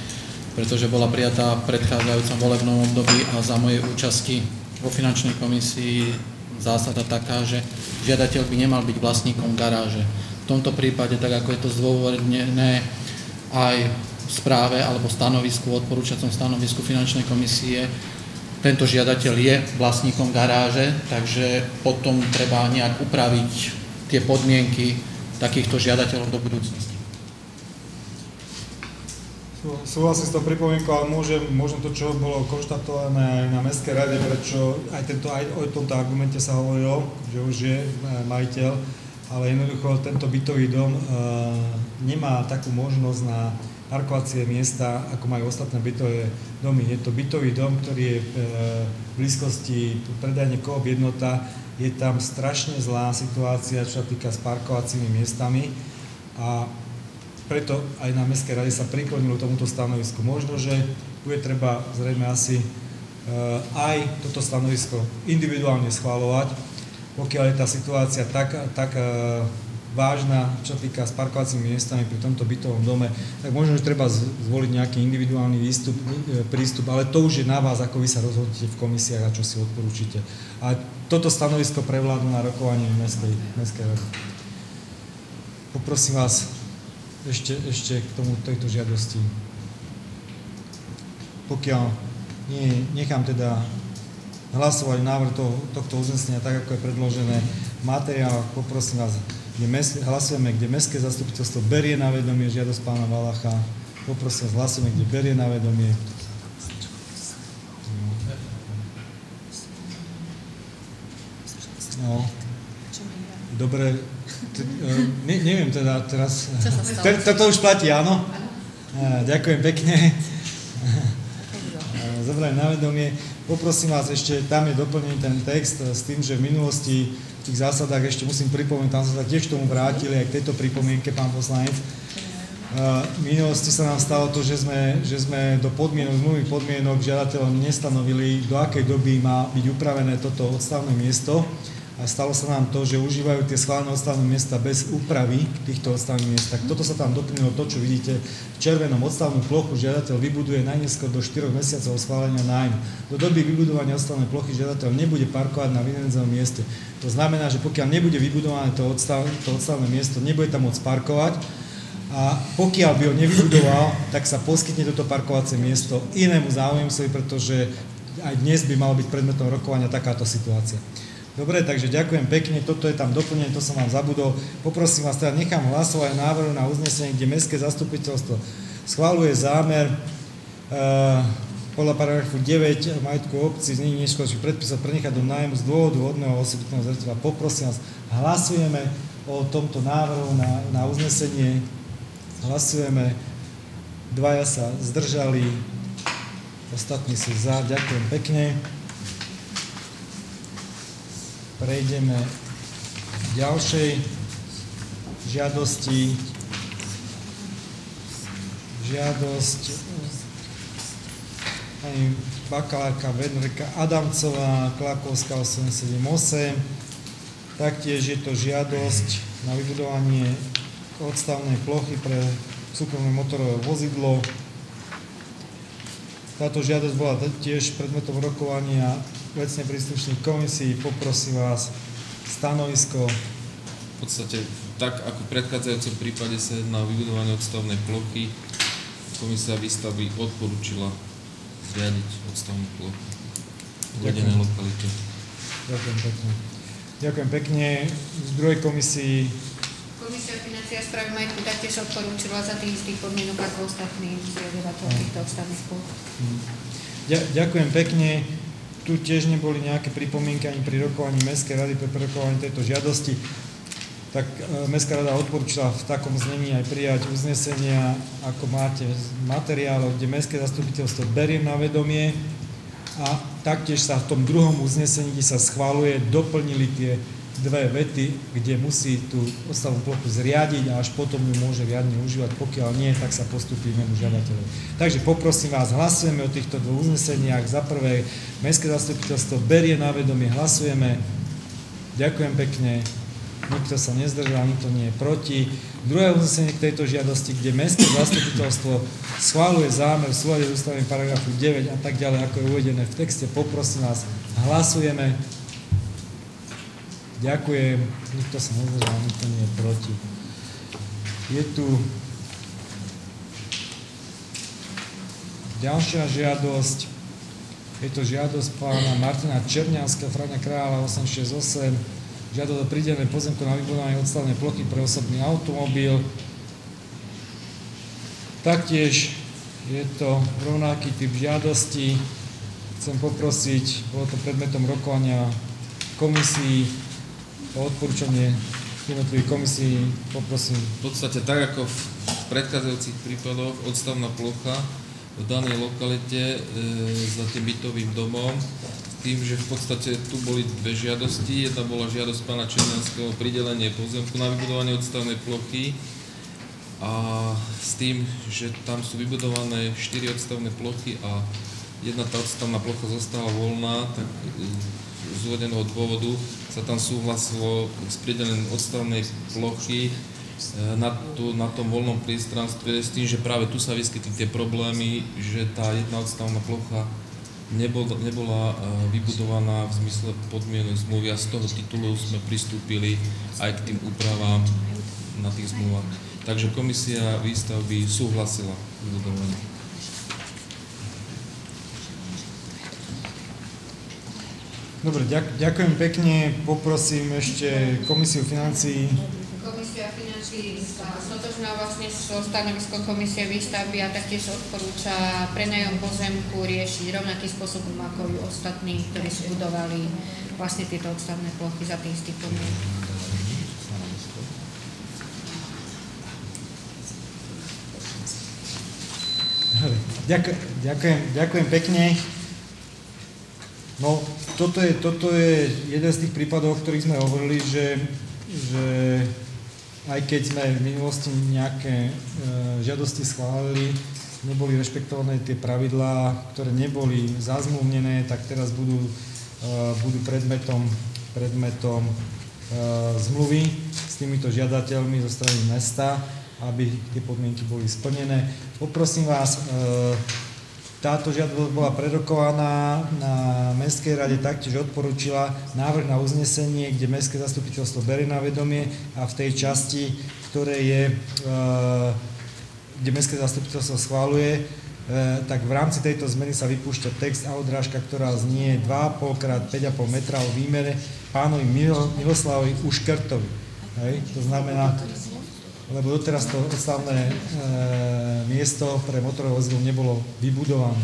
pretože bola prijatá v predchádzajúcom volebnom období a za mojej účasti vo finančnej komisii zásada taká, že žiadateľ by nemal byť vlastníkom garáže. V tomto prípade, tak ako je to zdôvodnené aj v správe alebo stanovisku, odporúčacom stanovisku finančnej komisie, tento žiadateľ je vlastníkom garáže, takže potom treba nejak upraviť tie podmienky takýchto žiadateľov do budúcnosti. Súhlasím s tou pripomienkou, ale môžem, môžem to, čo bolo konštatované aj na Mestskej rade, prečo aj, tento, aj o tomto argumente sa hovorilo, že už je e, majiteľ, ale jednoducho tento bytový dom e, nemá takú možnosť na parkovacie miesta, ako majú ostatné bytové domy. Je to bytový dom, ktorý je v e, blízkosti predajne Coop jednota. Je tam strašne zlá situácia, čo sa týka s parkovacími miestami a preto aj na Mestskej rade sa priklonilo tomuto stanovisku. Možno, že bude treba zrejme asi e, aj toto stanovisko individuálne schváľovať, pokiaľ je tá situácia tak, tak e, vážna, čo týka s parkovacími miestami pri tomto bytovom dome, tak možno, že treba zvoliť nejaký individuálny výstup, e, prístup, ale to už je na vás, ako vy sa rozhodnete v komisiách a čo si odporúčite. A toto stanovisko prevládnu na rokovaní Mestskej, Mestskej rady. Poprosím vás ešte, ešte k tomu tejto žiadosti. Pokiaľ nie, nechám teda hlasovať návrh to, tohto uznesenia tak, ako je predložené v materiáloch, poprosím vás, kde mes, hlasujeme, kde Mestské zastupiteľstvo berie na vedomie žiadosť pána Valacha, poprosím vás, hlasujeme, kde berie na vedomie. No. Dobre, e, ne, neviem teda teraz. Te- Toto už platí, áno? Á, Ďakujem pekne. Zobrať na vedomie. Poprosím vás ešte, tam je doplnený ten text e, s tým, že v minulosti v tých zásadách ešte musím pripomenúť, tam sa tiež k tomu vrátili aj k tejto pripomienke, pán poslanec. E, V minulosti sa nám stalo to, že sme, že sme do podmienok, zmluvy podmienok žiadateľom nestanovili, do akej doby má byť upravené toto odstavné miesto a stalo sa nám to, že užívajú tie schválené odstavné miesta bez úpravy týchto odstavných miest. Tak toto sa tam doplnilo to, čo vidíte v červenom odstavnú plochu žiadateľ vybuduje najneskôr do 4 mesiacov schválenia nájmu. Do doby vybudovania odstavnej plochy žiadateľ nebude parkovať na vymedzenom mieste. To znamená, že pokiaľ nebude vybudované to, odstav, to odstavné miesto, nebude tam môcť parkovať a pokiaľ by ho nevybudoval, tak sa poskytne toto parkovacie miesto inému záujemcovi, pretože aj dnes by malo byť predmetom rokovania takáto situácia. Dobre, takže ďakujem pekne, toto je tam doplnené, to som vám zabudol. Poprosím vás, teda nechám hlasovať návrhu na uznesenie, kde Mestské zastupiteľstvo schváluje zámer e, podľa paragrafu 9 majetku obci z nich neškodších predpisov prenechať do nájmu z dôvodu hodného osobitného zreteľa. Poprosím vás, hlasujeme o tomto návrhu na, na uznesenie. Hlasujeme. Dvaja sa zdržali, ostatní sú za. Ďakujem pekne. Prejdeme k ďalšej žiadosti. Žiadosť pani bakalárka Vedrika Adamcová, Klakovská 878. Taktiež je to žiadosť na vybudovanie odstavnej plochy pre súkromné motorové vozidlo. Táto žiadosť bola tiež predmetom rokovania vecne príslušných komisí. Poprosím vás stanovisko. V podstate tak, ako v predchádzajúcom prípade sa jedná o vybudovanie odstavnej plochy, komisia výstavby odporúčila zriadiť odstavnú plochu v uvedenej Ďakujem. lokalite. Ďakujem pekne. Ďakujem pekne. Z druhej komisii Komisia financia a správy majetku taktiež odporúčila za tých istých podmienok ako ostatní zriadovateľ týchto odstavných spol. Ďa- Ďakujem pekne. Tu tiež neboli nejaké pripomienky ani pri rokovaní Mestskej rady pri rokovaní tejto žiadosti. Tak e, Mestská rada odporúčila v takom znení aj prijať uznesenia, ako máte z materiálov, kde Mestské zastupiteľstvo berie na vedomie a taktiež sa v tom druhom uznesení, kde sa schváluje, doplnili tie dve vety, kde musí tú odstavnú plochu zriadiť a až potom ju môže riadne užívať. Pokiaľ nie, tak sa postupí inému žiadateľovi. Takže poprosím vás, hlasujeme o týchto dvoch uzneseniach. Za prvé, Mestské zastupiteľstvo berie na vedomie, hlasujeme. Ďakujem pekne. Nikto sa nezdržal, nikto nie je proti. Druhé uznesenie k tejto žiadosti, kde Mestské zastupiteľstvo schváluje zámer v súlade s ústavným paragrafu 9 a tak ďalej, ako je uvedené v texte. Poprosím vás, hlasujeme. Ďakujem. Nikto sa nezdržal, nikto nie je proti. Je tu ďalšia žiadosť. Je to žiadosť pána Martina Černianska, Frania Kráľa 868. Žiadosť o pridelené pozemku na vybudovanie odstavnej plochy pre osobný automobil. Taktiež je to rovnaký typ žiadosti. Chcem poprosiť, bolo to predmetom rokovania komisii, o odporúčanie jednotlivých komisí, poprosím. V podstate tak ako v predchádzajúcich prípadoch odstavná plocha v danej lokalite e, za tým bytovým domom, s tým, že v podstate tu boli dve žiadosti. Jedna bola žiadosť pána Černianského o pridelenie pozemku na vybudovanie odstavnej plochy a s tým, že tam sú vybudované štyri odstavné plochy a jedna tá odstavná plocha zostala voľná, tak e, z uvedeného dôvodu sa tam súhlasilo s pridelením odstavnej plochy E, na, tu, na tom voľnom priestranstve s tým, že práve tu sa vyskytli tie problémy, že tá jedna odstavná plocha nebol, nebola e, vybudovaná v zmysle podmienok zmluvy a z toho titulu sme pristúpili aj k tým úpravám na tých zmluvách. Takže komisia výstavby súhlasila s vybudovaním. Dobre, ďakujem pekne. Poprosím ešte komisiu financií Komisia financí sa vlastne so stanoviskom Komisie výstavby a taktiež odporúča prenajom pozemku riešiť rovnakým spôsobom ako i ostatní, ktorí si budovali vlastne tieto odstavné plochy za tých istých podmienok. Ďakujem, ďakujem pekne. No, toto je, toto je jeden z tých prípadov, o ktorých sme hovorili, že, že aj keď sme v minulosti nejaké e, žiadosti schválili, neboli rešpektované tie pravidlá, ktoré neboli zazmluvnené, tak teraz budú, e, budú predmetom, predmetom e, zmluvy s týmito žiadateľmi zo strany mesta, aby tie podmienky boli splnené. Poprosím vás, e, táto žiadosť bola prerokovaná na Mestskej rade, taktiež odporúčila návrh na uznesenie, kde Mestské zastupiteľstvo berie na vedomie a v tej časti, ktoré je, eh, kde Mestské zastupiteľstvo schváluje, eh, tak v rámci tejto zmeny sa vypúšťa text a odrážka, ktorá znie 2,5 x 5,5 metra o výmere pánovi Miloslavovi Uškrtovi. Hej? To znamená, lebo doteraz to odstavné e, miesto pre motorové vozidlo nebolo vybudované.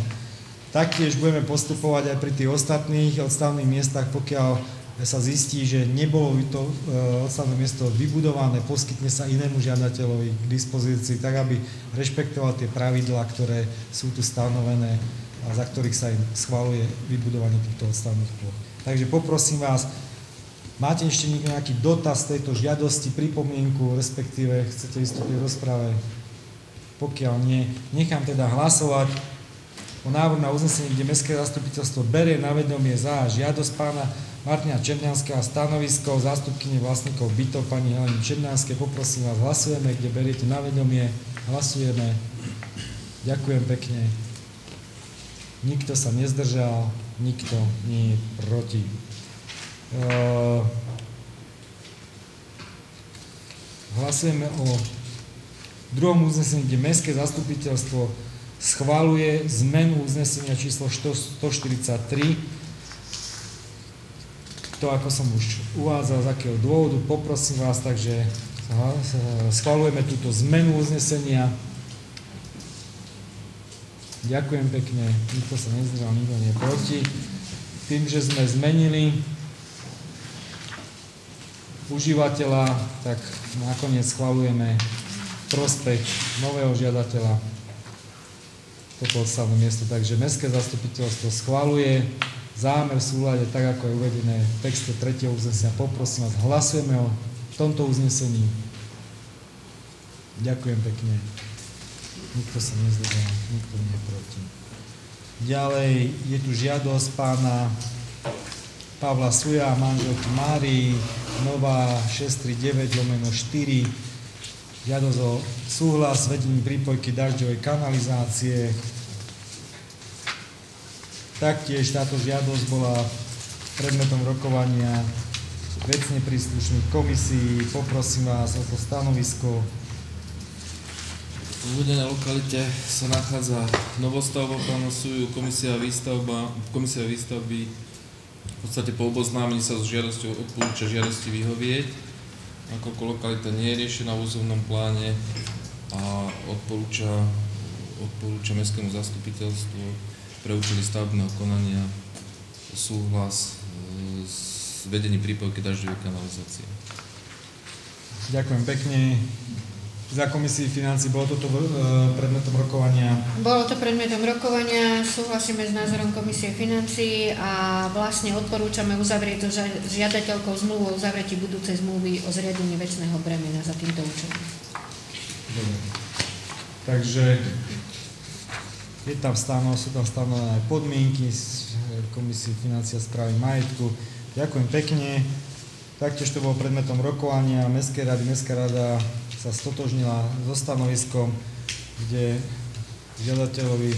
Taktiež budeme postupovať aj pri tých ostatných odstavných miestach, pokiaľ sa zistí, že nebolo to e, odstavné miesto vybudované, poskytne sa inému žiadateľovi k dispozícii, tak aby rešpektoval tie pravidlá, ktoré sú tu stanovené a za ktorých sa im schváluje vybudovanie týchto odstavných ploch. Takže poprosím vás, Máte ešte nejaký dotaz tejto žiadosti, pripomienku, respektíve chcete vystúpiť v rozprave? Pokiaľ nie, nechám teda hlasovať o návrhu na uznesenie, kde Mestské zastupiteľstvo berie na vedomie za žiadosť pána Martina Černianského stanovisko zástupkyne vlastníkov bytov pani Heleny Černianskej. Poprosím vás, hlasujeme, kde beriete na vedomie. Hlasujeme. Ďakujem pekne. Nikto sa nezdržal, nikto nie je proti. Eh, hlasujeme o druhom uznesení, kde Mestské zastupiteľstvo schváluje zmenu uznesenia číslo 143. To, ako som už uvádzal, z akého dôvodu, poprosím vás, takže schválujeme túto zmenu uznesenia. Ďakujem pekne, nikto sa nezdržal, nikto nie je proti. Tým, že sme zmenili užívateľa, tak nakoniec schvalujeme prospeč nového žiadateľa toto odstavné miesto. Takže Mestské zastupiteľstvo schvaluje zámer v súlade, tak ako je uvedené v texte 3. uznesenia. Poprosím vás, hlasujeme o tomto uznesení. Ďakujem pekne. Nikto sa nezdržal, nikto nie je proti. Ďalej je tu žiadosť pána Pavla Suja, manželky Márii, Nová 639 lomeno 4, žiadosť o súhlas s vedením prípojky dažďovej kanalizácie. Taktiež táto žiadosť bola predmetom rokovania vecne príslušných komisí. Poprosím vás o to stanovisko. V uvedenej lokalite sa nachádza novostavba pána komisia výstavba, komisia výstavby v podstate po oboznámení sa s žiadosťou odporúča žiadosti vyhovieť, ako lokalita nie je riešená v územnom pláne a odporúča, odporúča Mestskému zastupiteľstvu pre účely stavebného konania súhlas e, s vedením prípojky dažďovej kanalizácie. Ďakujem pekne za komisii financí. Bolo toto e, predmetom rokovania? Bolo to predmetom rokovania, súhlasíme s názorom komisie financí a vlastne odporúčame uzavrieť so žiadateľkou zmluvu o uzavretí budúcej zmluvy o zriadení väčšného bremena za týmto účelom. Dobre. Takže je tam stano, sú tam stanovené podmienky z komisie financí a správy majetku. Ďakujem pekne. Taktiež to bolo predmetom rokovania Mestskej rady. Mestská rada sa stotožnila so stanoviskom, kde žiadateľovi,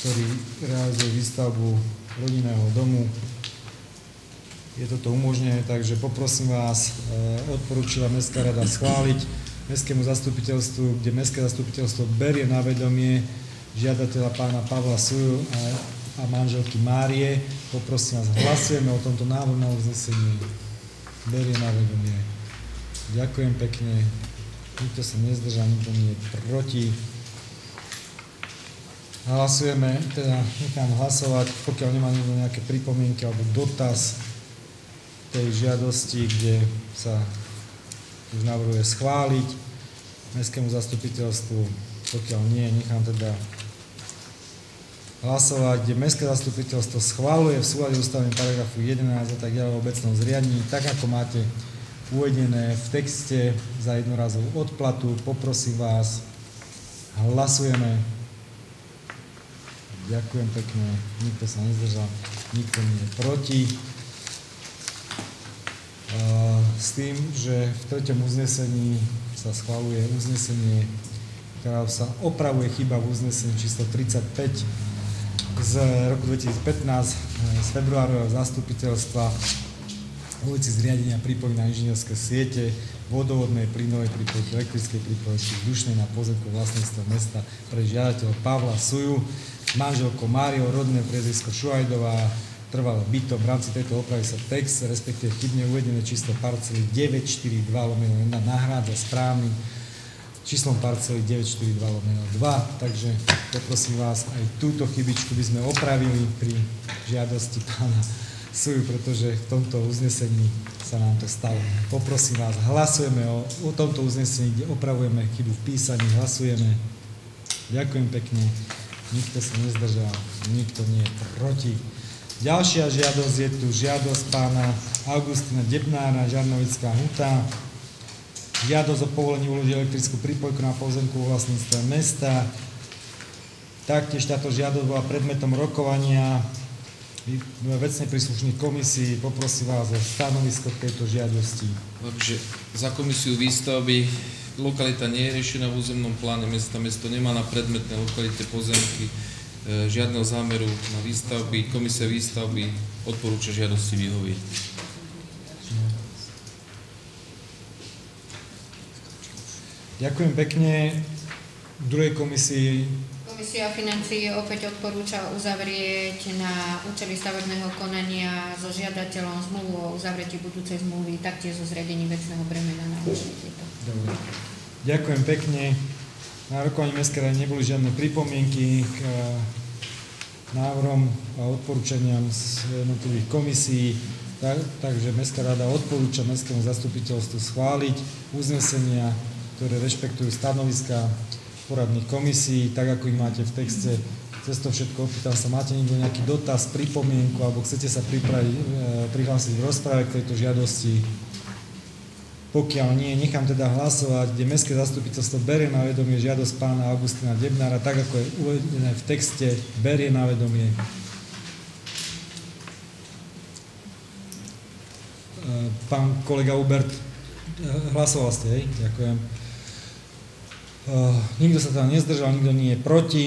ktorý realizuje výstavbu rodinného domu, je toto umožnené, takže poprosím vás, e, odporúčila Mestská rada schváliť Mestskému zastupiteľstvu, kde Mestské zastupiteľstvo berie na vedomie žiadateľa pána Pavla Suju a, a manželky Márie. Poprosím vás, hlasujeme o tomto návrhu na uznesenie. Berie na vedomie. Ďakujem pekne. Nikto sa nezdržal, nikto nie je proti. Hlasujeme, teda nechám hlasovať, pokiaľ nemá nikto nejaké pripomienky alebo dotaz tej žiadosti, kde sa už navrhuje schváliť mestskému zastupiteľstvu. Pokiaľ nie, nechám teda hlasovať, kde Mestské zastupiteľstvo schváluje v súlade ústavným paragrafu 11 a tak ďalej o obecnom zriadení, tak ako máte uvedené v texte za jednorazovú odplatu. Poprosím vás, hlasujeme. Ďakujem pekne, nikto sa nezdržal, nikto nie je proti. S tým, že v treťom uznesení sa schváluje uznesenie, ktorá sa opravuje chyba v uznesení číslo 35 z roku 2015 z februárového zastupiteľstva ulici zriadenia pripojenia inžinierské siete, vodovodnej, plynovej pripojky, elektrickej pripojky, vzdušnej na pozemku vlastníctva mesta pre žiadateľ Pavla Suju, manželko Mário, rodné priezvisko Šuajdová, trvalo bytom. V rámci tejto opravy sa text, respektíve chybne uvedené číslo parcely 942 lomeno 1 nahrádza správnym číslom parcely 942 lomeno 2, takže poprosím vás, aj túto chybičku by sme opravili pri žiadosti pána Suju, pretože v tomto uznesení sa nám to stalo. Poprosím vás, hlasujeme o, o tomto uznesení, kde opravujeme chybu v písaní, hlasujeme. Ďakujem pekne. Nikto sa nezdržal, nikto nie je proti. Ďalšia žiadosť je tu žiadosť pána Augustina Debnára, Žarnovická huta, žiadosť o povolení uložiť elektrickú prípojku na pozemku vo vlastníctve mesta. Taktiež táto žiadosť bola predmetom rokovania vecnej príslušných komisí. Poprosím vás o stanovisko k tejto žiadosti. Takže za komisiu výstavby lokalita nie je riešená v územnom pláne mesta. Mesto nemá na predmetné lokalite pozemky e, žiadneho zámeru na výstavby. Komisia výstavby odporúča žiadosti vyhovieť. Ďakujem pekne. V druhej komisii Komisia financí opäť odporúča uzavrieť na účely stavebného konania so žiadateľom zmluvu o uzavretí budúcej zmluvy, taktiež so zriadením vecného bremena na tieto. Dobre. Ďakujem pekne. Na rokovaní Mestskej rady neboli žiadne pripomienky k eh, návrhom a odporúčaniam z jednotlivých komisí, tak, takže Mestská rada odporúča Mestskému zastupiteľstvu schváliť uznesenia ktoré rešpektujú stanoviska poradných komisí, tak ako ich máte v texte. Cez to všetko opýtam sa, máte niekto nejaký dotaz, pripomienku, alebo chcete sa pripraviť, e, prihlásiť v rozprave k tejto žiadosti? Pokiaľ nie, nechám teda hlasovať, kde Mestské zastupiteľstvo berie na vedomie žiadosť pána Augustina Debnára, tak ako je uvedené v texte, berie na vedomie. E, pán kolega Ubert, e, hlasoval ste, hej? Ďakujem. Uh, nikto sa tam nezdržal, nikto nie je proti.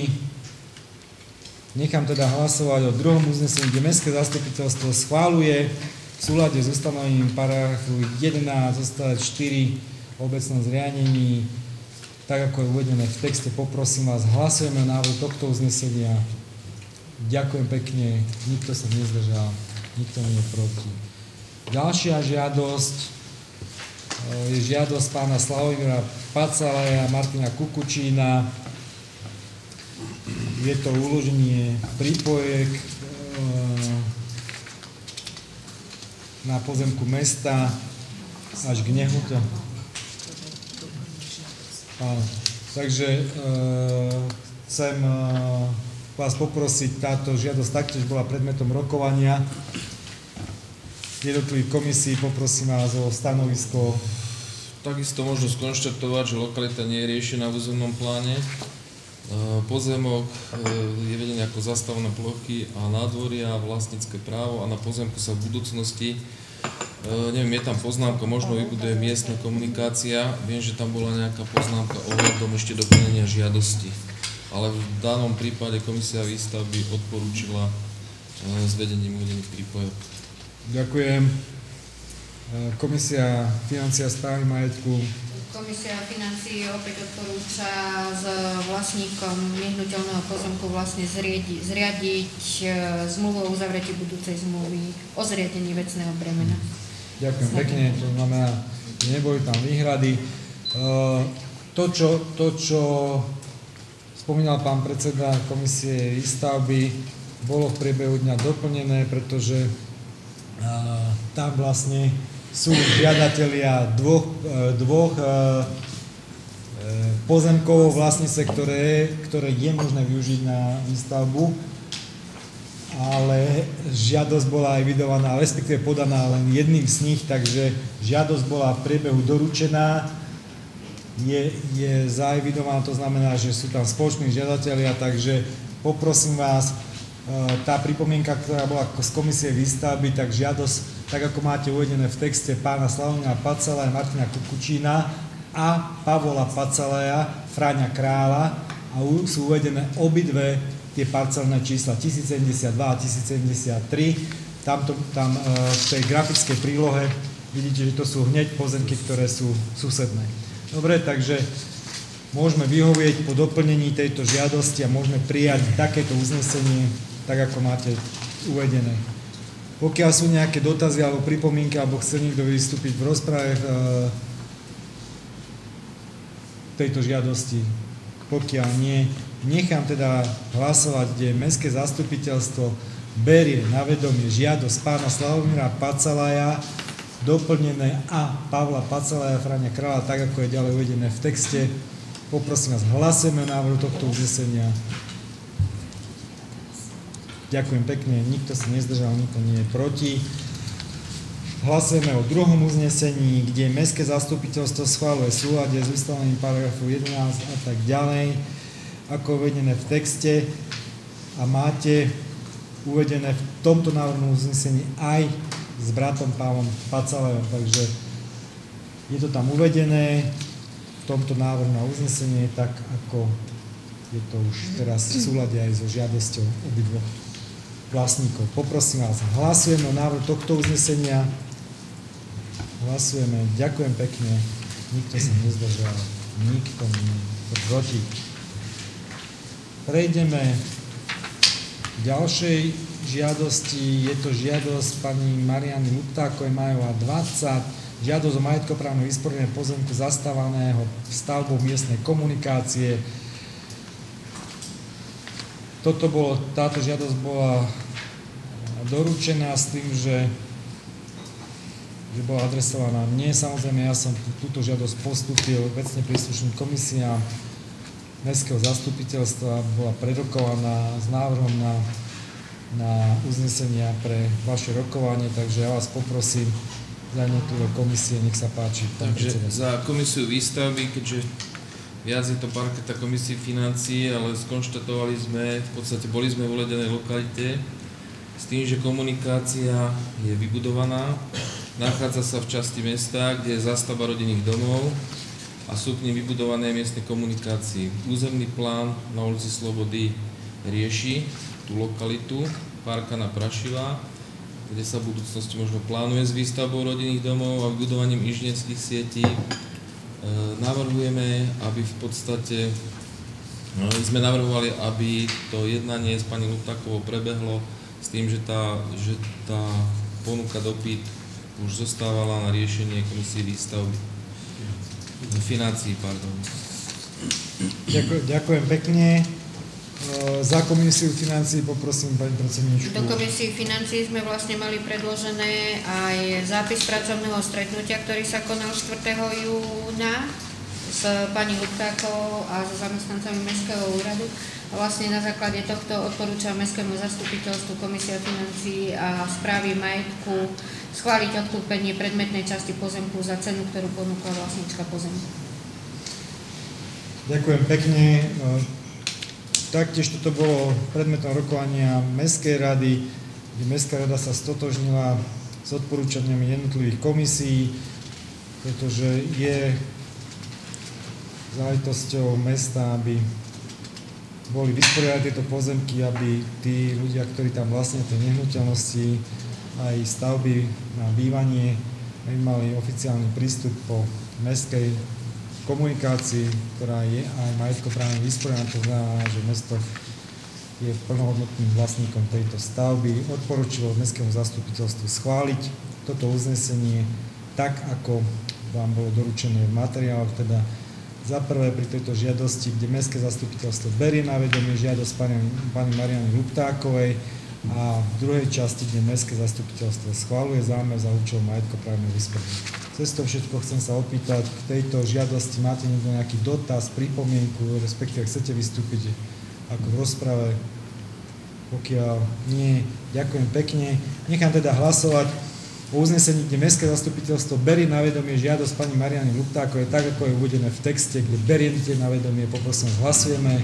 Nechám teda hlasovať o druhom uznesení, kde Mestské zastupiteľstvo schváluje v súlade s ustanovením paragrafu 11 zostať 4 obecnom zrianení, tak ako je uvedené v texte, poprosím vás, hlasujeme o návrhu tohto uznesenia. Ďakujem pekne, nikto sa nezdržal, nikto nie je proti. Ďalšia žiadosť je žiadosť pána Slavomíra Pacalaja, Martina Kukučína. Je to uloženie prípojek e, na pozemku mesta až k nehuto. Takže e, chcem e, vás poprosiť, táto žiadosť taktiež bola predmetom rokovania jednotlivých komisí, poprosím vás o stanovisko Takisto možno skonštatovať, že lokalita nie je riešená v územnom pláne. Pozemok je vedený ako zastavené plochy a nádvoria, vlastnícke právo a na pozemku sa v budúcnosti neviem, je tam poznámka, možno vybuduje miestna komunikácia. Viem, že tam bola nejaká poznámka ohľadom ešte doplnenia žiadosti. Ale v danom prípade komisia výstavby odporúčila s vedením uvedených prípojok. Ďakujem. Komisia financia správy majetku. Komisia financií opäť odporúča s vlastníkom nehnuteľného pozemku vlastne zriadiť, zriadiť zmluvu o uzavretí budúcej zmluvy o zriadení vecného bremena. Ďakujem pekne, to znamená, že neboli tam výhrady. To, čo, to, čo spomínal pán predseda komisie výstavby, bolo v priebehu dňa doplnené, pretože tam vlastne sú žiadatelia dvoch, e, dvoch e, e, pozemkov vlastnice, ktoré, ktoré je možné využiť na výstavbu, ale žiadosť bola evidovaná, respektíve podaná len jedným z nich, takže žiadosť bola v priebehu doručená, je, je zaevidovaná, to znamená, že sú tam spoloční žiadatelia, takže poprosím vás, tá pripomienka, ktorá bola z komisie výstavby, tak žiadosť tak ako máte uvedené v texte pána Slavomíra Pacalaja, Martina Kukučína a Pavola Pacalaja, Fráňa Krála a sú uvedené obidve tie parcelné čísla 1072 a 1073. Tam, tam e, v tej grafickej prílohe vidíte, že to sú hneď pozemky, ktoré sú susedné. Dobre, takže môžeme vyhovieť po doplnení tejto žiadosti a môžeme prijať takéto uznesenie, tak ako máte uvedené. Pokiaľ sú nejaké dotazy alebo pripomienky, alebo chce niekto vystúpiť v rozprave v tejto žiadosti, pokiaľ nie, nechám teda hlasovať, kde Mestské zastupiteľstvo berie na vedomie žiadosť pána Slavomíra Pacalaja, doplnené a Pavla Pacalaja, Frania Kráľa, tak ako je ďalej uvedené v texte. Poprosím vás, hlasujeme návrhu tohto uznesenia. Ďakujem pekne, nikto sa nezdržal, nikto nie je proti. Hlasujeme o druhom uznesení, kde Mestské zastupiteľstvo schváluje súlade s ustanovením paragrafu 11 a tak ďalej, ako uvedené v texte a máte uvedené v tomto návrhu uznesení aj s bratom Pavlom Pacalejom, takže je to tam uvedené v tomto návrhu na uznesenie, tak ako je to už teraz v súlade aj so žiadosťou obidvoch vlastníkov. Poprosím vás, hlasujeme o návrhu tohto uznesenia. Hlasujeme. Ďakujem pekne. Nikto sa nezdržal. Nikto nie proti. Prejdeme k ďalšej žiadosti. Je to žiadosť pani Mariany Luptákovej Majová 20. Žiadosť o majetkoprávne vysporenie pozemku zastávaného stavbou miestnej komunikácie. Toto bolo, táto žiadosť bola doručená s tým, že, že bola adresovaná mne. Samozrejme, ja som túto žiadosť postupil vecne príslušným komisiám Mestského zastupiteľstva, bola predrokovaná s návrhom na, na uznesenia pre vaše rokovanie, takže ja vás poprosím za jednotlivé komisie, nech sa páči. Takže za komisiu výstavby, keďže viac je to parketa komisie financií, ale skonštatovali sme, v podstate boli sme v uvedenej lokalite, s tým, že komunikácia je vybudovaná, nachádza sa v časti mesta, kde je zastava rodinných domov a sú k nim vybudované miestne komunikácie. Územný plán na ulici Slobody rieši tú lokalitu Parka na Prašila, kde sa v budúcnosti možno plánuje s výstavbou rodinných domov a vybudovaním inžinierských sietí. E, navrhujeme, aby v podstate no, sme navrhovali, aby to jednanie s pani Lutakovou prebehlo s tým, že tá, že tá ponuka dopyt už zostávala na riešenie komisie výstavby. Financií, pardon. Ďakujem, ďakujem pekne. Za komisiu financií poprosím pani predsedničku. Do komisii financií sme vlastne mali predložené aj zápis pracovného stretnutia, ktorý sa konal 4. júna pani Luptákovou a so zamestnancami Mestského úradu. A vlastne na základe tohto odporúčam Mestskému zastupiteľstvu Komisia financí a správy majetku schváliť odkúpenie predmetnej časti pozemku za cenu, ktorú ponúkla vlastníčka pozemku. Ďakujem pekne. taktiež toto bolo predmetom rokovania Mestskej rady, kde Mestská rada sa stotožnila s odporúčaniami jednotlivých komisí, pretože je záležitosťou mesta, aby boli vysporiadané tieto pozemky, aby tí ľudia, ktorí tam vlastne tie nehnuteľnosti, aj stavby na bývanie, aby mali oficiálny prístup po mestskej komunikácii, ktorá je aj majetkoprávne vysporiadaná, to znamená, že mesto je plnohodnotným vlastníkom tejto stavby. Odporúčilo mestskému zastupiteľstvu schváliť toto uznesenie tak, ako vám bolo doručené v materiáloch, teda za prvé pri tejto žiadosti, kde Mestské zastupiteľstvo berie na vedomie žiadosť pani, pani Mariany Luptákovej a v druhej časti, kde Mestské zastupiteľstvo schváluje zámer za účel majetkoprávneho vysporiadania. Cez to všetko chcem sa opýtať, k tejto žiadosti máte niekto nejaký dotaz, pripomienku, respektíve chcete vystúpiť ako v rozprave? Pokiaľ nie, ďakujem pekne. Nechám teda hlasovať o uznesení, kde Mestské zastupiteľstvo berie na vedomie žiadosť pani Mariany Luptákovej, tak ako je uvedené v texte, kde beriete na vedomie, poprosím, hlasujeme.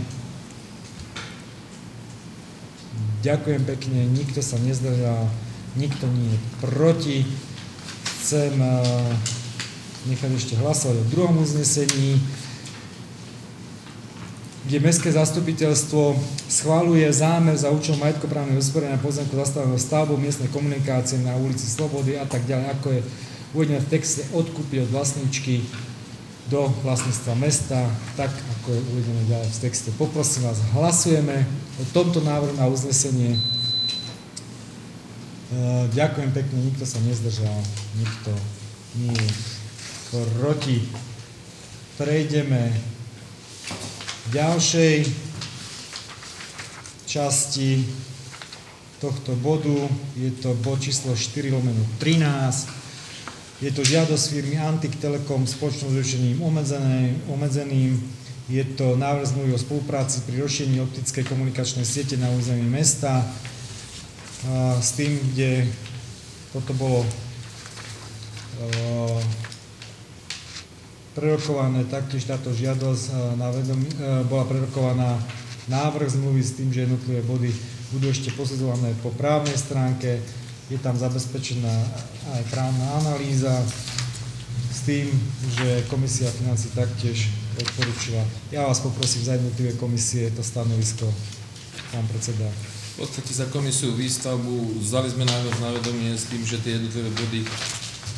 Ďakujem pekne, nikto sa nezdržal, nikto nie je proti. Chcem eh, nechať ešte hlasovať o druhom uznesení kde Mestské zastupiteľstvo schváluje zámer za účel majetkoprávneho usporiadania pozemku zastaveného stavbu miestnej komunikácie na ulici Slobody a tak ďalej, ako je uvedené v texte odkúpy od vlastničky do vlastníctva mesta, tak ako je uvedené ďalej v texte. Poprosím vás, hlasujeme o tomto návrhu na uznesenie. E, ďakujem pekne, nikto sa nezdržal, nikto nie je proti. Prejdeme ďalšej časti tohto bodu. Je to bod číslo 4 lomeno 13. Je to žiadosť firmy Antik Telekom spoločnosť rušením obmedzeným. Je to návrh zmluvy o spolupráci pri rozšírení optickej komunikačnej siete na území mesta. S tým, kde toto bolo prerokované, taktiež táto žiadosť eh, na vedomí, eh, bola prerokovaná návrh zmluvy s tým, že jednotlivé body budú ešte posudzované po právnej stránke, je tam zabezpečená aj právna analýza s tým, že komisia financí taktiež odporúčila. Ja vás poprosím za jednotlivé komisie to stanovisko, pán predseda. V podstate za komisiu výstavbu zdali sme návrh na vedomie s tým, že tie jednotlivé body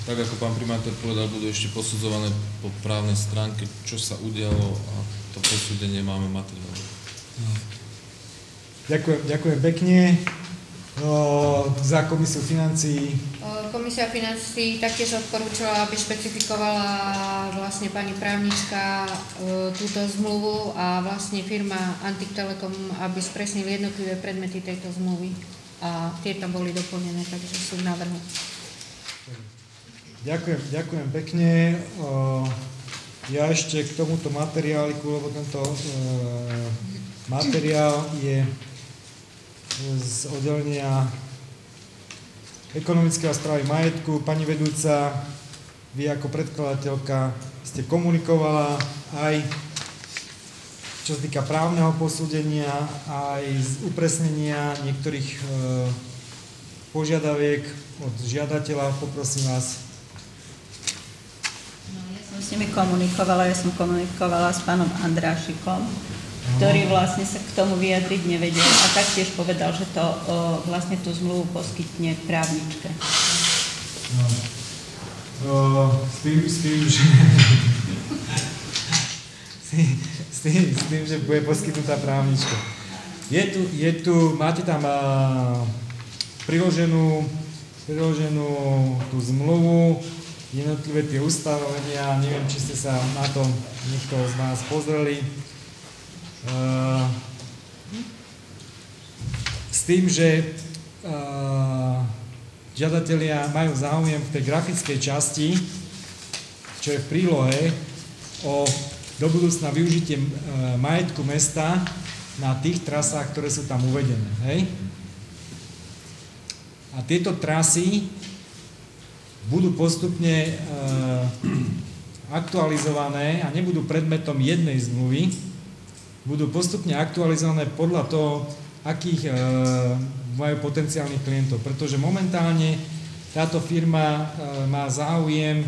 tak ako pán primátor povedal, budú ešte posudzované po právnej stránke, čo sa udialo a to posúdenie máme materiál. No. Ďakujem, ďakujem pekne. O, za komisiu financí. Komisia financí taktiež odporúčala, aby špecifikovala vlastne pani právnička túto zmluvu a vlastne firma Antik Telekom, aby spresnili jednotlivé predmety tejto zmluvy. A tie tam boli doplnené, takže sú v návrhu. Ďakujem, ďakujem pekne. Ja ešte k tomuto materiáliku, lebo tento e, materiál je z oddelenia ekonomického správy majetku. Pani vedúca, vy ako predkladateľka ste komunikovala aj čo sa týka právneho posúdenia, aj z upresnenia niektorých e, požiadaviek od žiadateľa. Poprosím vás, s nimi komunikovala, ja som komunikovala s pánom Andrášikom, ktorý vlastne sa k tomu vyjadriť nevedel a taktiež povedal, že to o, vlastne tú zmluvu poskytne právničke. No. O, s tým, s tým, že... s, tým, s tým, že bude poskytnutá právnička. Je tu, je tu, máte tam a, priloženú, priloženú tú zmluvu, jednotlivé tie ustanovenia, neviem, či ste sa na to niekto z vás pozreli. Uh, s tým, že uh, žiadatelia majú záujem v tej grafickej časti, čo je v prílohe, o do budúcna využitie uh, majetku mesta na tých trasách, ktoré sú tam uvedené. Hej? A tieto trasy budú postupne eh, aktualizované a nebudú predmetom jednej zmluvy, budú postupne aktualizované podľa toho, akých e, majú potenciálnych klientov. Pretože momentálne táto firma e, má záujem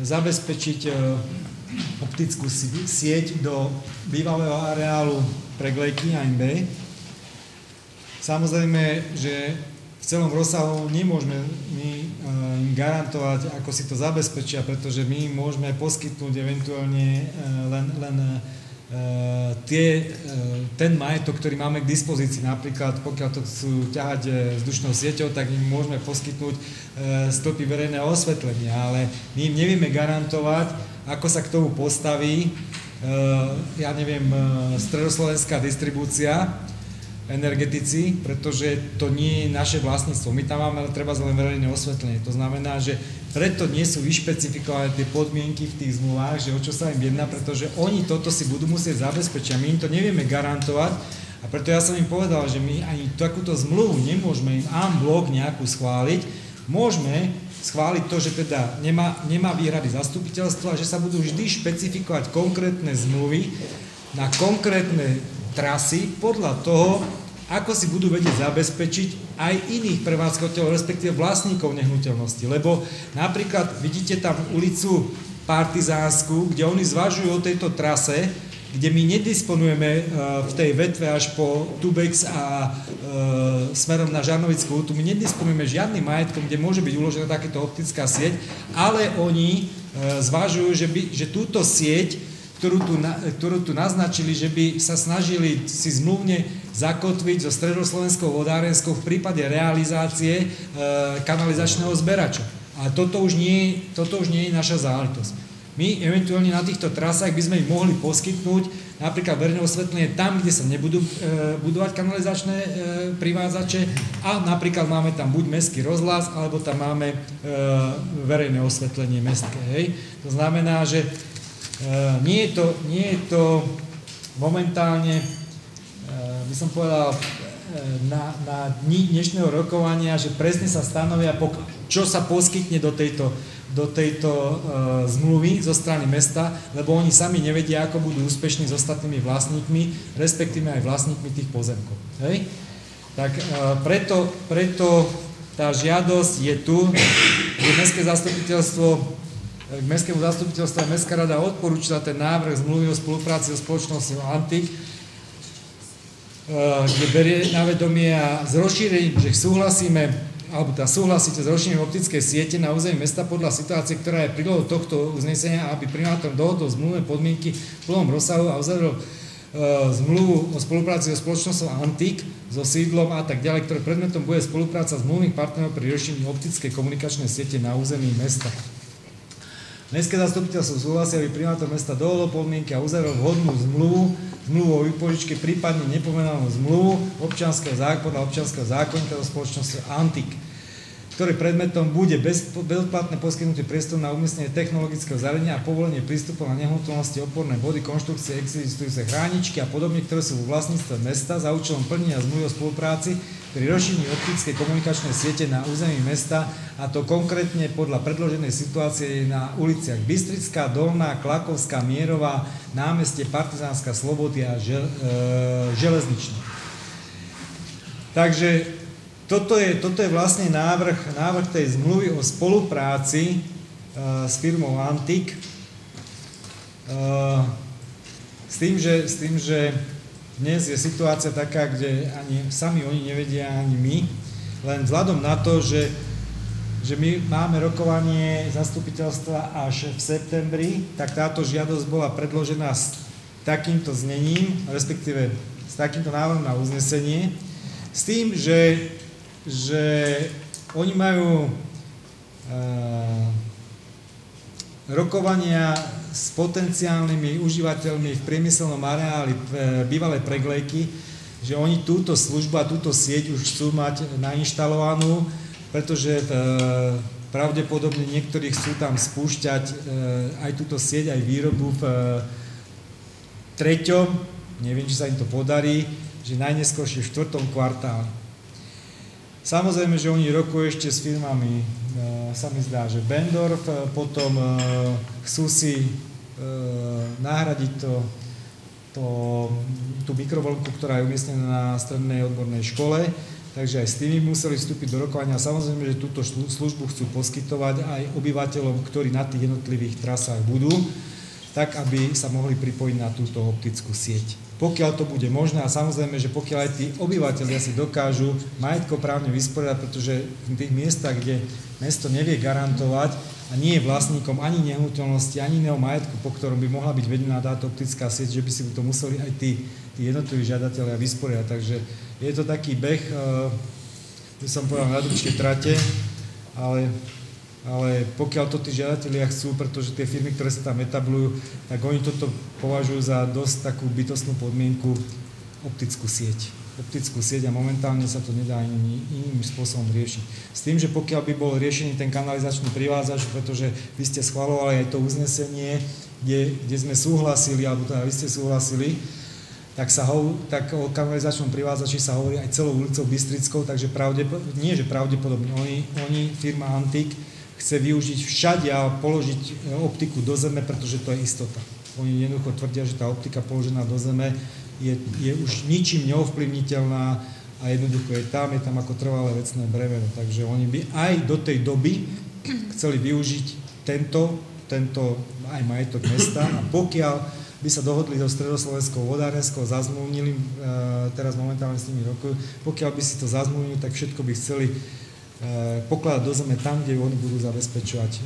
zabezpečiť optickú sieť do bývalého areálu preglejky AMB. Samozrejme, že celom rozsahu nemôžeme my im garantovať, ako si to zabezpečia, pretože my môžeme poskytnúť eventuálne len, len Eh, tie, ten majetok, ktorý máme k dispozícii, napríklad pokiaľ to chcú ťahať vzdušnou sieťou, tak im môžeme poskytnúť stĺpy verejného osvetlenia, ale my im nevieme garantovať, ako sa k tomu postaví, ja neviem, stredoslovenská distribúcia, energetici, pretože to nie je naše vlastníctvo. My tam máme treba len verejné osvetlenie. To znamená, že preto nie sú vyšpecifikované tie podmienky v tých zmluvách, že o čo sa im jedná, pretože oni toto si budú musieť zabezpečiť a my im to nevieme garantovať a preto ja som im povedal, že my ani takúto zmluvu nemôžeme im en blok nejakú schváliť, môžeme schváliť to, že teda nemá, nemá výhrady zastupiteľstva že sa budú vždy špecifikovať konkrétne zmluvy na konkrétne trasy podľa toho, ako si budú vedieť zabezpečiť aj iných prevádzkovateľov, respektíve vlastníkov nehnuteľnosti. Lebo napríklad vidíte tam ulicu Partizánsku, kde oni zvažujú o tejto trase, kde my nedisponujeme e, v tej vetve až po Tubex a e, smerom na Žarnovickú útu, my nedisponujeme žiadnym majetkom, kde môže byť uložená takéto optická sieť, ale oni e, zvažujú, že, by, že túto sieť ktorú tu, ktorú tu naznačili, že by sa snažili si zmluvne zakotviť so stredoslovenskou vodárenskou v prípade realizácie e, kanalizačného zberača. A toto už, nie, toto už nie je naša záležitosť. My eventuálne na týchto trasách by sme im mohli poskytnúť napríklad verejné osvetlenie tam, kde sa nebudú e, budovať kanalizačné e, privádzače a napríklad máme tam buď mestský rozhlas, alebo tam máme e, verejné osvetlenie mestské. Hej. To znamená, že nie je to, nie je to momentálne, eh, by som povedal, eh, na, na dni dnešného rokovania, že presne sa stanovia, čo sa poskytne do tejto, do tejto uh, zmluvy zo strany mesta, lebo oni sami nevedia, ako budú úspešní s ostatnými vlastníkmi, respektíve aj vlastníkmi tých pozemkov. Hej? Tak uh, preto, preto tá žiadosť je tu, že Mestské zastupiteľstvo k Mestskému zastupiteľstvu a Mestská rada odporúčila ten návrh zmluvy o spolupráci so spoločnosťou Antik, eh, kde berie na vedomie a s rozšírením, že súhlasíme, alebo teda súhlasíte s rozšírením optickej siete na území mesta podľa situácie, ktorá je prílohou tohto uznesenia, aby primátor dohodol zmluvné podmienky v plnom rozsahu a uzavrel uh, zmluvu o spolupráci so spoločnosťou Antik, so sídlom a tak ďalej, ktoré predmetom bude spolupráca s zmluvných partnerov pri riešení optickej komunikačnej siete na území mesta. Mestské zastupiteľstvo súhlasia, aby primátor mesta dohodol podmienky a uzavrel vhodnú zmluvu, zmluvu o vypožičke, prípadne nepomenanú zmluvu občianského zákona, občianského zákonníka so spoločnosťou Antik ktoré predmetom bude bez, bezplatné poskytnutie priestoru na umiestnenie technologického zariadenia a povolenie prístupu na nehnuteľnosti, oporné body, konštrukcie, existujúce chráničky a podobne, ktoré sú vo vlastníctve mesta za účelom plnenia zmluvy o spolupráci pri rozšírení optickej komunikačnej siete na území mesta a to konkrétne podľa predloženej situácie na uliciach Bystrická, Dolná, Klakovská, Mierová, námestie Partizánska Slobody a žel, e, Železničná. Takže toto je, toto je vlastne návrh, návrh tej zmluvy o spolupráci uh, s firmou Antik. Uh, s, tým, že, s tým, že dnes je situácia taká, kde ani sami oni nevedia, ani my, len vzhľadom na to, že, že my máme rokovanie zastupiteľstva až v septembri, tak táto žiadosť bola predložená s takýmto znením, respektíve s takýmto návrhom na uznesenie, s tým, že že oni majú uh, rokovania s potenciálnymi užívateľmi v priemyselnom areáli e, bývalej preglejky, že oni túto službu a túto sieť už chcú mať nainštalovanú, pretože e, pravdepodobne niektorí chcú tam spúšťať e, aj túto sieť, aj výrobu v treťom, neviem, či sa im to podarí, že najneskôršie v štvrtom kvartále. Samozrejme, že oni rokujú ešte s firmami, e, sa mi zdá, že Bendorf, e, potom e, chcú si nahradiť to to, tú mikrovlnku, ktorá je umiestnená na strednej odbornej škole, takže aj s tými museli vstúpiť do rokovania. Samozrejme, že túto službu chcú poskytovať aj obyvateľom, ktorí na tých jednotlivých trasách budú, tak aby sa mohli pripojiť na túto optickú sieť. Pokiaľ to bude možné a samozrejme, že pokiaľ aj tí obyvateľia si dokážu majetkoprávne vysporiadať, pretože v tých miestach, kde mesto nevie garantovať a nie je vlastníkom ani nehnuteľnosti, ani iného majetku, po ktorom by mohla byť vedená táto optická sieť, že by si to museli aj tí, tí jednotliví žiadatelia vysporiadať. Takže je to taký beh, by som povedal, na dlhšie trate, ale ale pokiaľ to tí žiadatelia chcú, pretože tie firmy, ktoré sa tam etablujú, tak oni toto považujú za dosť takú bytostnú podmienku optickú sieť. Optickú sieť a momentálne sa to nedá iným, iným spôsobom riešiť. S tým, že pokiaľ by bol riešený ten kanalizačný privázač, pretože vy ste schvalovali aj to uznesenie, kde, kde sme súhlasili, alebo teda vy ste súhlasili, tak, sa ho, tak o kanalizačnom privázači sa hovorí aj celou ulicou Bystrickou, takže pravdepodobne, nie že pravdepodobne, oni, oni firma Antik, chce využiť všade a položiť e, optiku do zeme, pretože to je istota. Oni jednoducho tvrdia, že tá optika položená do zeme je, je už ničím neovplyvniteľná a jednoducho je tam, je tam ako trvalé vecné bremeno. Takže oni by aj do tej doby chceli využiť tento, tento aj majetok mesta a pokiaľ by sa dohodli so Stredoslovenskou vodárenskou, zazmluvnili, e, teraz momentálne s nimi rokujú, pokiaľ by si to zazmluvnili, tak všetko by chceli pokladať do zeme tam, kde oni budú zabezpečovať eh,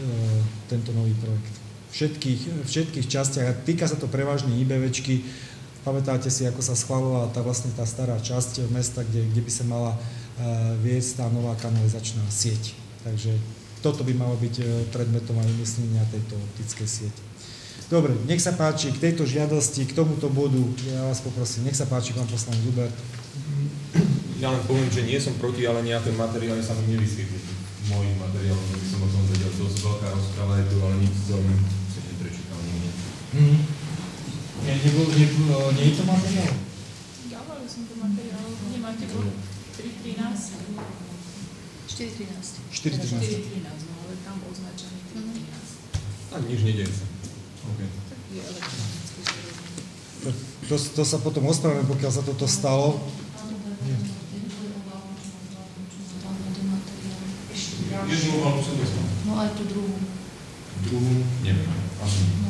tento nový projekt. Všetkých, všetkých častiach. A týka sa to prevažne IBVčky. Pamätáte si, ako sa schvalovala tá vlastne tá stará časť mesta, kde, kde by sa mala eh, viesť tá nová kanalizačná sieť. Takže toto by malo byť predmetom aj umiestnenia tejto optickej siete. Dobre, nech sa páči k tejto žiadosti, k tomuto bodu, ja vás poprosím, nech sa páči, pán poslanec Hubert ja len poviem, že nie som proti, ale nejaké materiály sa mi nevyskytli mojich materiálov, aby som o tom vedel. To je veľká rozpráva je tu, ale nič veľmi si neprečítal nikde. Mm. Nie, nebol, nebol, nie je to materiál? Dávali som to materiál, nemáte bol 3.13? 4.13. 4.13. 4.13, no ale tam označený 3.13. Tak nič nedej sa. Okay. To, to sa potom ospravedlňujem, pokiaľ sa toto stalo. Jednu malú som dostal. No aj tú druhú. Druhú? Neviem. Asi. No.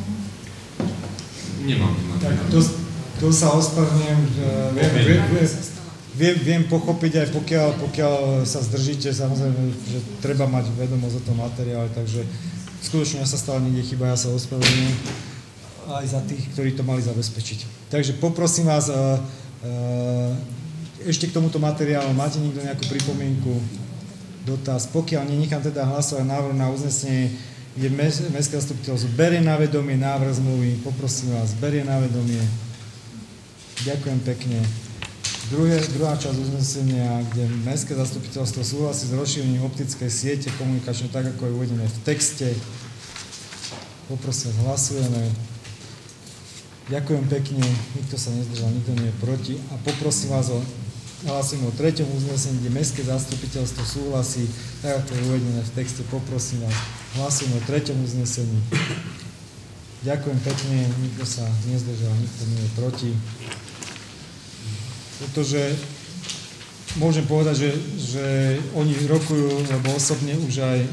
Nemám Tak to, to sa ospravedlňujem. Viem, viem, viem, viem pochopiť aj pokiaľ, pokiaľ sa zdržíte, samozrejme, že treba mať vedomosť o tom materiále, takže skutočne ja sa stala niekde chyba, ja sa ospravedlňujem aj za tých, ktorí to mali zabezpečiť. Takže poprosím vás, ešte k tomuto materiálu, máte niekto nejakú pripomienku? Dotaz. Pokiaľ nenechám teda hlasovať návrh na uznesenie, kde Mestské zastupiteľstvo berie na vedomie návrh zmluvy, poprosím vás, berie na vedomie. Ďakujem pekne. Druhé, druhá časť uznesenia, kde Mestské zastupiteľstvo súhlasí s rozšírením optickej siete komunikačnej, tak ako je uvedené v texte. Poprosím hlasujeme. Ďakujem pekne, nikto sa nezdržal, nikto nie je proti a poprosím vás o Hlasím o treťom uznesení, kde Mestské zastupiteľstvo súhlasí, tak ako je uvedené v texte, poprosím vás, hlasím o treťom uznesení. Ďakujem pekne, nikto sa nezdržal, nikto nie je proti. Pretože môžem povedať, že, že oni rokujú, lebo osobne už aj e,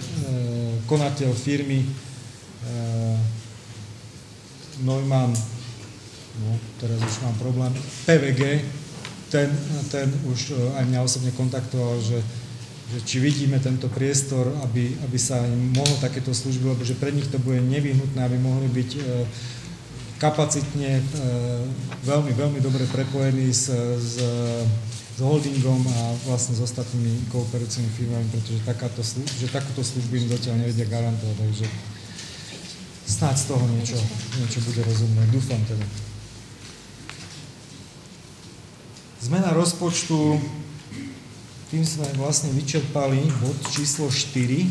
konateľ firmy e, Neumann, no teraz už mám problém, PVG, ten, ten už e, aj mňa osobne kontaktoval, že, že či vidíme tento priestor, aby, aby sa im mohlo takéto služby, lebo že pre nich to bude nevyhnutné, aby mohli byť e, kapacitne e, veľmi, veľmi dobre prepojení s, s, s holdingom a vlastne s ostatnými kooperujúcimi firmami, pretože takáto že takúto službu im zatiaľ nevedia garantovať, takže snáď z toho niečo, niečo bude rozumné. Dúfam teda. Zmena rozpočtu, tým sme vlastne vyčerpali bod číslo 4.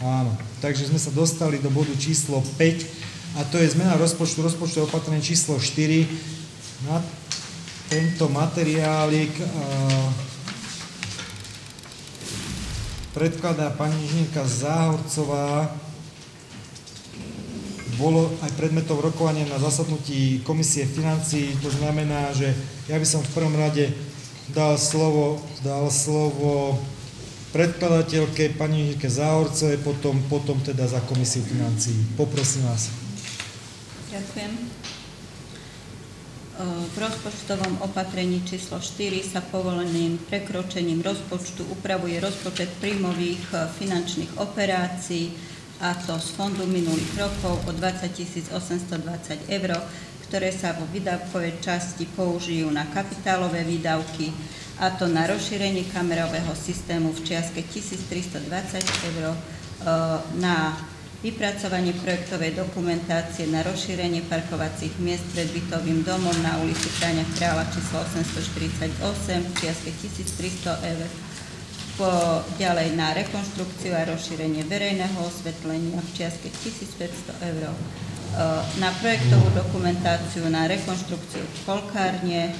Áno, takže sme sa dostali do bodu číslo 5 a to je zmena rozpočtu, rozpočtu opatrenie číslo 4. Na tento materiálik predkladá pani inžinierka Záhorcová bolo aj predmetom rokovania na zasadnutí komisie financí. To znamená, že ja by som v prvom rade dal slovo, dal slovo predkladateľke pani Jirke Záhorcovej, potom, potom teda za komisiu financií. Poprosím vás. Ďakujem. V rozpočtovom opatrení číslo 4 sa povoleným prekročením rozpočtu upravuje rozpočet príjmových finančných operácií a to z fondu minulých rokov o 20 820 eur, ktoré sa vo výdavkovej časti použijú na kapitálové výdavky, a to na rozšírenie kamerového systému v čiastke 1320 eur, na vypracovanie projektovej dokumentácie na rozšírenie parkovacích miest pred bytovým domom na ulici Kráňa Kráľa číslo 848 v čiastke 1300 eur. Po, ďalej na rekonštrukciu a rozšírenie verejného osvetlenia v čiastke 1500 eur. E, na projektovú dokumentáciu na rekonštrukciu polkárne e,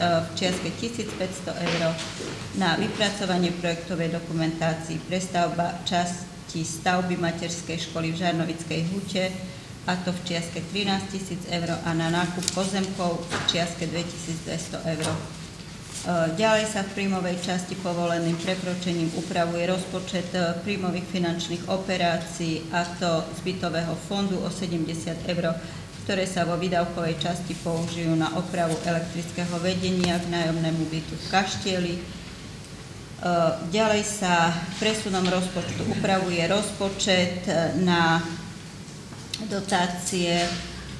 v čiastke 1500 eur. Na vypracovanie projektovej dokumentácii prestavba časti stavby materskej školy v Žarnovickej hute, a to v čiastke 13 tisíc eur a na nákup pozemkov v čiastke 2200 eur. E, ďalej sa v príjmovej časti povoleným prekročením upravuje rozpočet e, príjmových finančných operácií a to z bytového fondu o 70 eur, ktoré sa vo výdavkovej časti použijú na opravu elektrického vedenia k nájomnému bytu v Kaštieli, E, ďalej sa presunom rozpočtu upravuje rozpočet na dotácie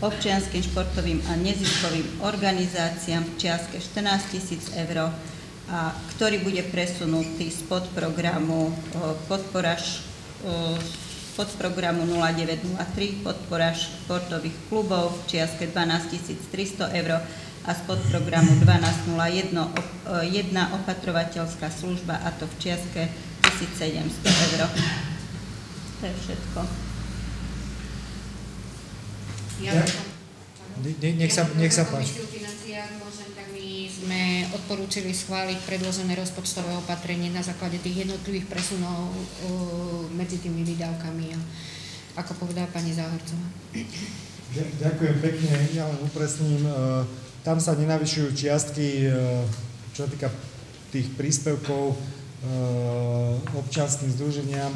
občianským športovým a neziskovým organizáciám v čiastke 14 tisíc eur, a ktorý bude presunutý z podprogramu e, podpora podprogramu 0903 podpora športových klubov v čiastke 12 300 eur a z podprogramu 1201 jedna opatrovateľská služba a to v čiastke 1700 eur. To je všetko. Ja, ne, nech sa, nech sa páči. sme odporúčili schváliť predložené rozpočtové opatrenie na základe tých jednotlivých presunov medzi tými výdavkami, ako povedala pani Záhorcová. Ďakujem pekne, ja len upresním. Uh, tam sa nenavyšujú čiastky, e, čo sa týka tých príspevkov e, občanským združeniam,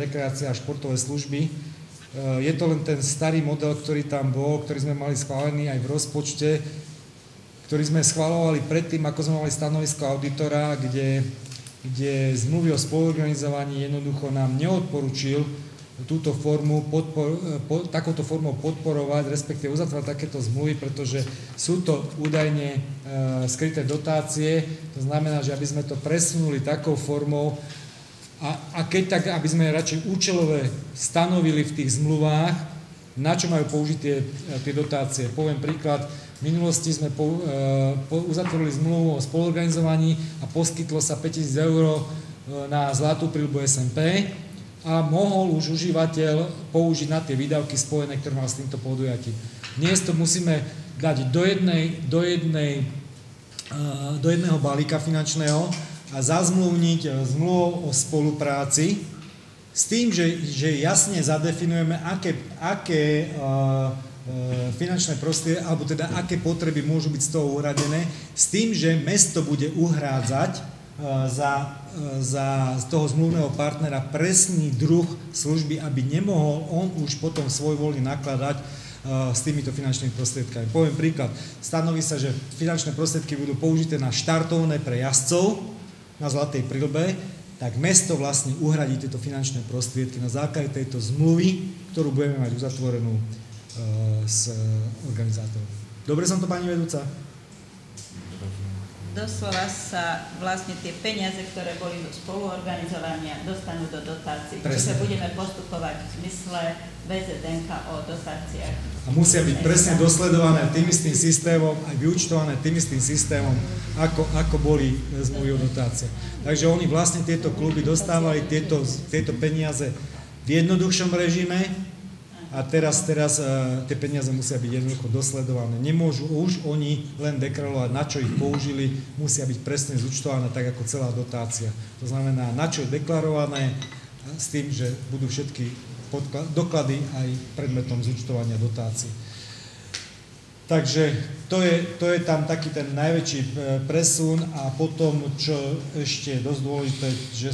rekreácia a športové služby. Je to len ten starý model, ktorý tam bol, ktorý sme mali schválený aj v rozpočte, ktorý sme schválovali predtým, ako sme mali stanovisko auditora, kde, kde zmluvy o spoluorganizovaní jednoducho nám neodporučil túto formu, podpor, po, takouto formou podporovať, respektíve uzatvárať takéto zmluvy, pretože sú to údajne e, skryté dotácie, to znamená, že aby sme to presunuli takou formou a, a keď tak, aby sme radšej účelové stanovili v tých zmluvách, na čo majú použiť tie, tie dotácie. Poviem príklad, v minulosti sme po, e, po, uzatvorili zmluvu o spoluorganizovaní a poskytlo sa 5000 eur e, na zlatú príľbu SMP, a mohol už užívateľ použiť na tie výdavky spojené, ktoré mal s týmto podujatím. Dnes to musíme dať do, jednej, do, jednej, do jedného balíka finančného a zazmluvniť e, zmluvu o spolupráci s tým, že, že jasne zadefinujeme, aké, aké uh, finančné prostriedky, alebo teda aké potreby môžu byť z toho uradené, s tým, že mesto bude uhrádzať za za toho zmluvného partnera presný druh služby, aby nemohol on už potom svoj voľný nakladať s týmito finančnými prostriedkami. Poviem príklad. Stanoví sa, že finančné prostriedky budú použité na štartovné pre jazdcov na Zlatej prilbe, tak mesto vlastne uhradí tieto finančné prostriedky na základe tejto zmluvy, ktorú budeme mať uzatvorenú s organizátorom. Dobre som to, pani vedúca? Doslova sa vlastne tie peniaze, ktoré boli do spoluorganizovania, dostanú do dotácií. Čiže budeme postupovať v zmysle VZDNK o dotáciách. A musia byť presne dosledované tým istým systémom, aj vyučtované tým istým systémom, ako, ako boli zmluvy o dotácie. Takže oni vlastne tieto kluby dostávali tieto, tieto peniaze v jednoduchšom režime, a teraz, teraz uh, tie peniaze musia byť jednoducho dosledované. Nemôžu už oni len deklarovať, na čo ich použili, musia byť presne zúčtované tak ako celá dotácia. To znamená, na čo je deklarované, s tým, že budú všetky doklady aj predmetom zúčtovania dotácií. Takže to je, to je tam taký ten najväčší e, presun a potom, čo ešte je dosť dôležité, že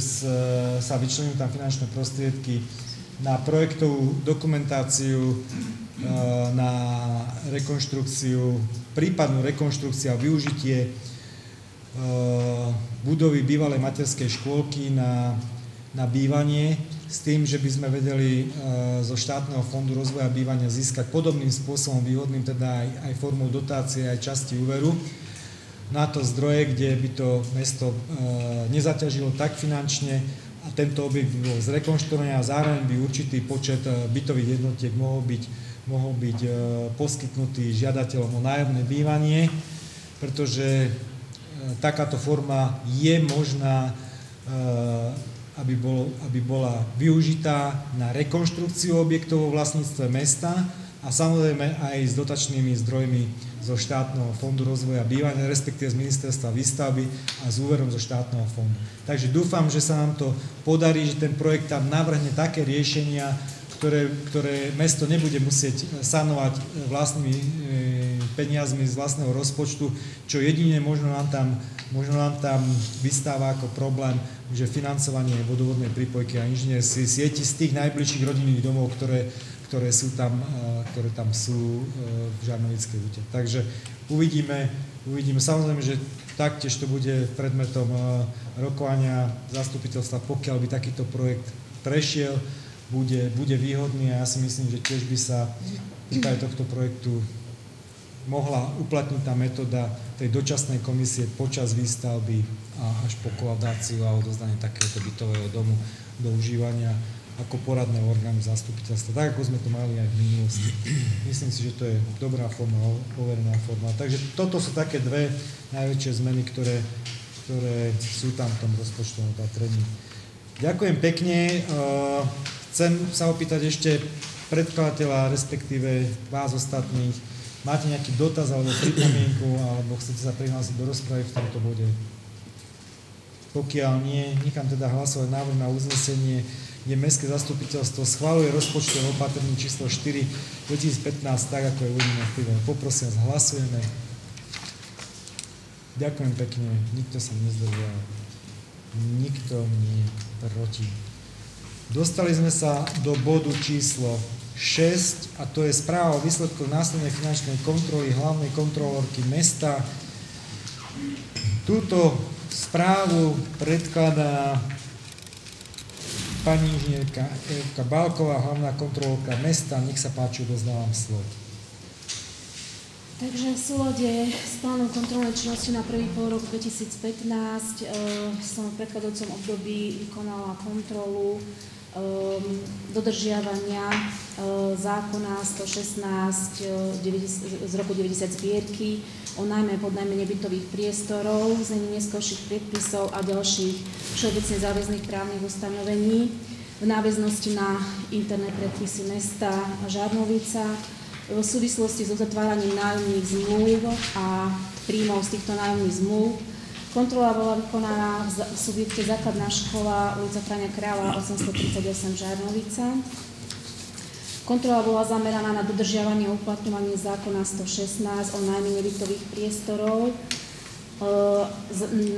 sa vyčlenujú tam finančné prostriedky na projektovú dokumentáciu, e, na rekonštrukciu, prípadnú rekonštrukciu a využitie e, budovy bývalej materskej škôlky na, na bývanie s tým, že by sme vedeli e, zo štátneho fondu rozvoja bývania získať podobným spôsobom výhodným, teda aj, aj formou dotácie, aj časti úveru, na to zdroje, kde by to mesto nezaťažilo tak finančne a tento objekt by bol zrekonštruovaný a zároveň by určitý počet e, bytových jednotiek mohol byť, mohol byť poskytnutý žiadateľom o nájomné bývanie, pretože takáto forma je možná aby, bol, aby bola využitá na rekonštrukciu objektov vo vlastníctve mesta a samozrejme aj s dotačnými zdrojmi zo štátneho fondu rozvoja bývania, respektíve z ministerstva výstavby a s úverom zo štátneho fondu. Takže dúfam, že sa nám to podarí, že ten projekt tam navrhne také riešenia, ktoré, ktoré mesto nebude musieť sanovať vlastnými e, peniazmi z vlastného rozpočtu, čo jedine možno nám tam, možno nám tam vystáva ako problém, že financovanie vodovodnej prípojky a inžinierskej sieti z tých najbližších rodinných domov, ktoré, ktoré, sú tam, e, ktoré tam sú e, v Žarnovickej úte. Takže uvidíme, uvidíme. Samozrejme, že taktiež to bude predmetom rokovania zastupiteľstva, pokiaľ by takýto projekt prešiel bude, bude výhodný a ja si myslím, že tiež by sa v prípade tohto projektu mohla uplatniť tá metóda tej dočasnej komisie počas výstavby a až po koladáciu a odozdanie takéhoto bytového domu do užívania ako poradného orgánu zastupiteľstva, tak ako sme to mali aj v minulosti. Myslím si, že to je dobrá forma, overená forma. Takže toto sú také dve najväčšie zmeny, ktoré, ktoré sú tam v tom rozpočtovom opatrení. Ďakujem pekne. Chcem sa opýtať ešte predkladateľa, respektíve vás ostatných, máte nejaký dotaz alebo pripomienku, alebo chcete sa prihlásiť do rozpravy v tomto bode? Pokiaľ nie, nechám teda hlasovať návrh na uznesenie, kde Mestské zastupiteľstvo schváluje rozpočtové opatrenie číslo 4 2015 tak, ako je uvedené v prílohe. Poprosím vás, hlasujeme. Ďakujem pekne, nikto sa nezdržal, nikto nie proti. Dostali sme sa do bodu číslo 6 a to je správa o výsledkoch následnej finančnej kontroly hlavnej kontrolórky mesta. Túto správu predkladá pani inžinierka Evka Balková, hlavná kontrolórka mesta. Nech sa páči, dozdávam slovo. Takže v súlade s plánom kontrolnej činnosti na prvý pol rok 2015 e, som v predchádzajúcom období vykonala kontrolu dodržiavania ehm, zákona 116 ehm, z roku 90 zbierky o najmä podnajme nebytových priestorov, znení neskôrších predpisov a ďalších všeobecne záväzných právnych ustanovení v náväznosti na interné predpisy mesta Žarnovica v súvislosti s uzatváraním nájomných zmluv a príjmov z týchto nájomných zmluv Kontrola bola vykonaná v subjekte Základná škola ulica Frania Kráľa 838 Žarnovica. Kontrola bola zameraná na dodržiavanie a uplatňovanie zákona 116 o najmä nebytových priestorov, e,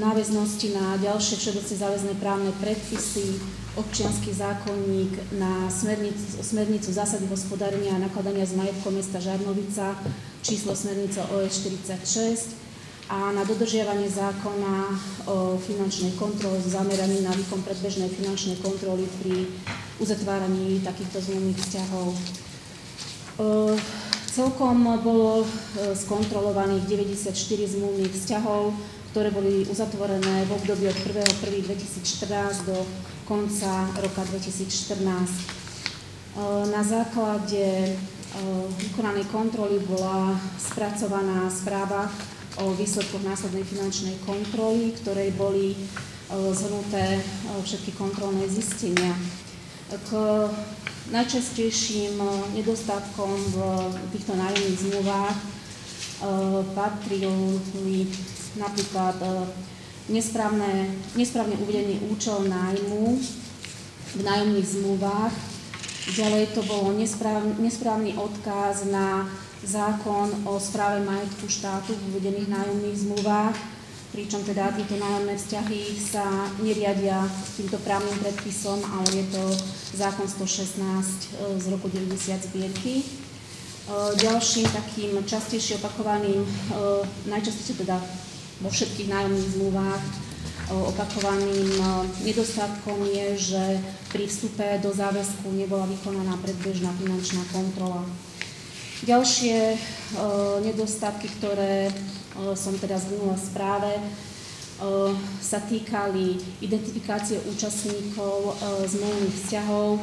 náväznosti na ďalšie všeobecne záväzné právne predpisy, občianský zákonník, na smernicu, smernicu zásady hospodárenia a nakladania s majetkom mesta Žarnovica, číslo smernice OS 46, a na dodržiavanie zákona o finančnej kontrole s zameraním na výkon predbežnej finančnej kontroly pri uzatváraní takýchto zmluvných vzťahov. E, celkom bolo e, skontrolovaných 94 zmluvných vzťahov, ktoré boli uzatvorené v období od 1.1.2014 do konca roka 2014. E, na základe vykonanej kontroly bola spracovaná správa o výsledkoch následnej finančnej kontroly, ktorej boli e, zhrnuté e, všetky kontrolné zistenia. K najčastejším e, nedostatkom v týchto nájomných zmluvách patrili napríklad nesprávne, nesprávne uvedený účel nájmu v nájomných zmluvách, Ďalej to bolo nesprávny, odkaz na zákon o správe majetku štátu v uvedených nájomných zmluvách, pričom teda tieto nájomné vzťahy sa neriadia týmto právnym predpisom, ale je to zákon 116 z roku 90 zbierky. Ďalším takým častejšie opakovaným, najčastejšie teda vo všetkých nájomných zmluvách opakovaným nedostatkom je, že pri vstupe do záväzku nebola vykonaná predbežná finančná kontrola. Ďalšie nedostatky, ktoré som teda zhrnula v správe, sa týkali identifikácie účastníkov zmluvných vzťahov,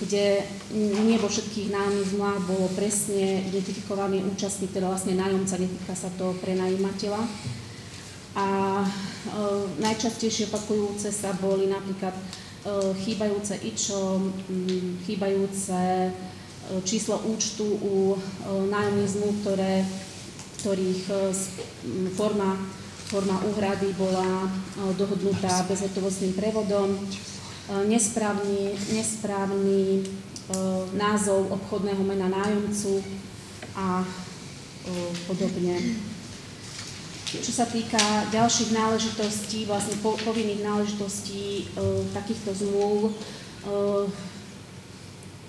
kde nie vo všetkých nájomných zmluvách bolo presne identifikovaný účastník, teda vlastne nájomca, netýka sa to prenajímateľa. A e, najčastejšie opakujúce sa boli napríklad e, chýbajúce IČO, chýbajúce e, číslo účtu u e, nájomných zmluv, ktoré, ktorých e, forma, forma úhrady bola e, dohodnutá bezhotovostným prevodom, nesprávny, nesprávny názov obchodného mena nájomcu a podobne. Čo sa týka ďalších náležitostí, vlastne po, povinných náležitostí e, takýchto zmluv, e,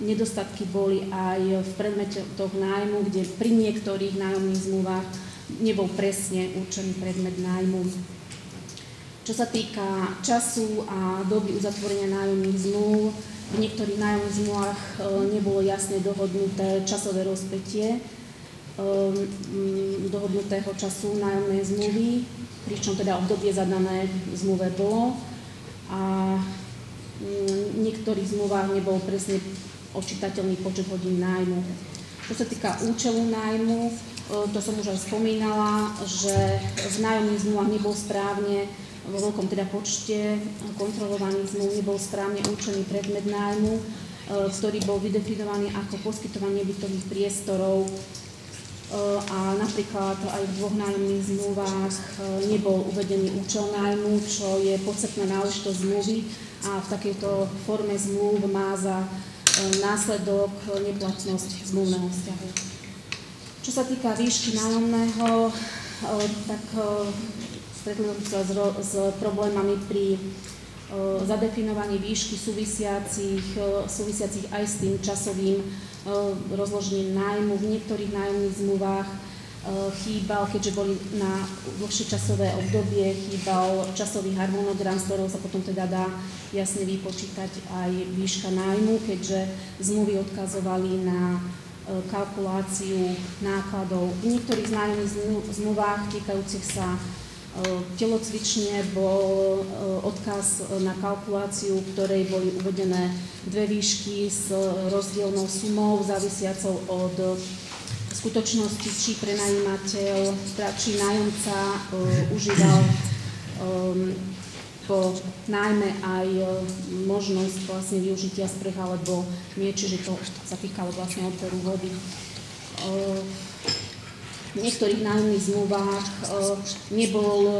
nedostatky boli aj v predmete toho nájmu, kde pri niektorých nájomných zmluvách nebol presne určený predmet nájmu. Čo sa týka času a doby uzatvorenia nájomných zmluv, v niektorých nájomných zmluvách e, nebolo jasne dohodnuté časové rozpetie, um, dohodnutého času nájomnej zmluvy, pričom teda obdobie zadané v zmluve bolo a v niektorých zmluvách nebol presne očitateľný počet hodín nájmu. Čo sa týka účelu nájmu, to som už aj spomínala, že v nájomných zmluvách nebol správne vo veľkom teda počte kontrolovaných zmluv nebol správne určený predmet nájmu, ktorý bol vydefinovaný ako poskytovanie bytových priestorov a napríklad aj v dvoch nájomných zmluvách e, nebol uvedený účel nájmu, čo je podstatná náležitosť zmluvy a v takejto forme zmluv má za e, následok neplatnosť zmluvného vzťahu. Čo sa týka výšky nájomného, e, tak stretli sme sa s problémami pri zadefinovaní výšky súvisiacich, súvisiacich aj s tým časovým rozložením nájmu. V niektorých nájomných zmluvách chýbal, keďže boli na dlhšie časové obdobie, chýbal časový harmonogram, z ktorého sa potom teda dá jasne vypočítať aj výška nájmu, keďže zmluvy odkazovali na kalkuláciu nákladov. V niektorých nájomných zmluvách týkajúcich sa telocvične bol odkaz na kalkuláciu, v ktorej boli uvedené dve výšky s rozdielnou sumou závisiacou od skutočnosti, či prenajímateľ, či nájomca užíval po nájme aj možnosť vlastne využitia sprch alebo nie, čiže to sa týkalo vlastne odberu vody v niektorých nájomných zmluvách e, nebol e,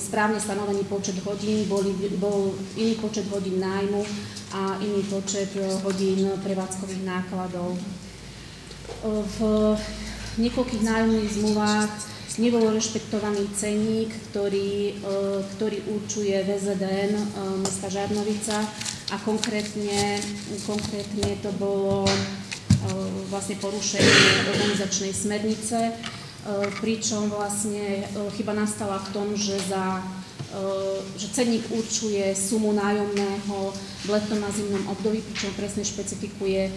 správne stanovený počet hodín, boli, bol iný počet hodín nájmu a iný počet e, hodín prevádzkových nákladov. V niekoľkých nájomných zmluvách nebol rešpektovaný ceník, ktorý, ktorý určuje VZDN mesta Žarnovica. A konkrétne, konkrétne to bolo vlastne porušenie organizačnej smernice, pričom vlastne chyba nastala v tom, že za že cenník určuje sumu nájomného v letnom a zimnom období, pričom presne špecifikuje,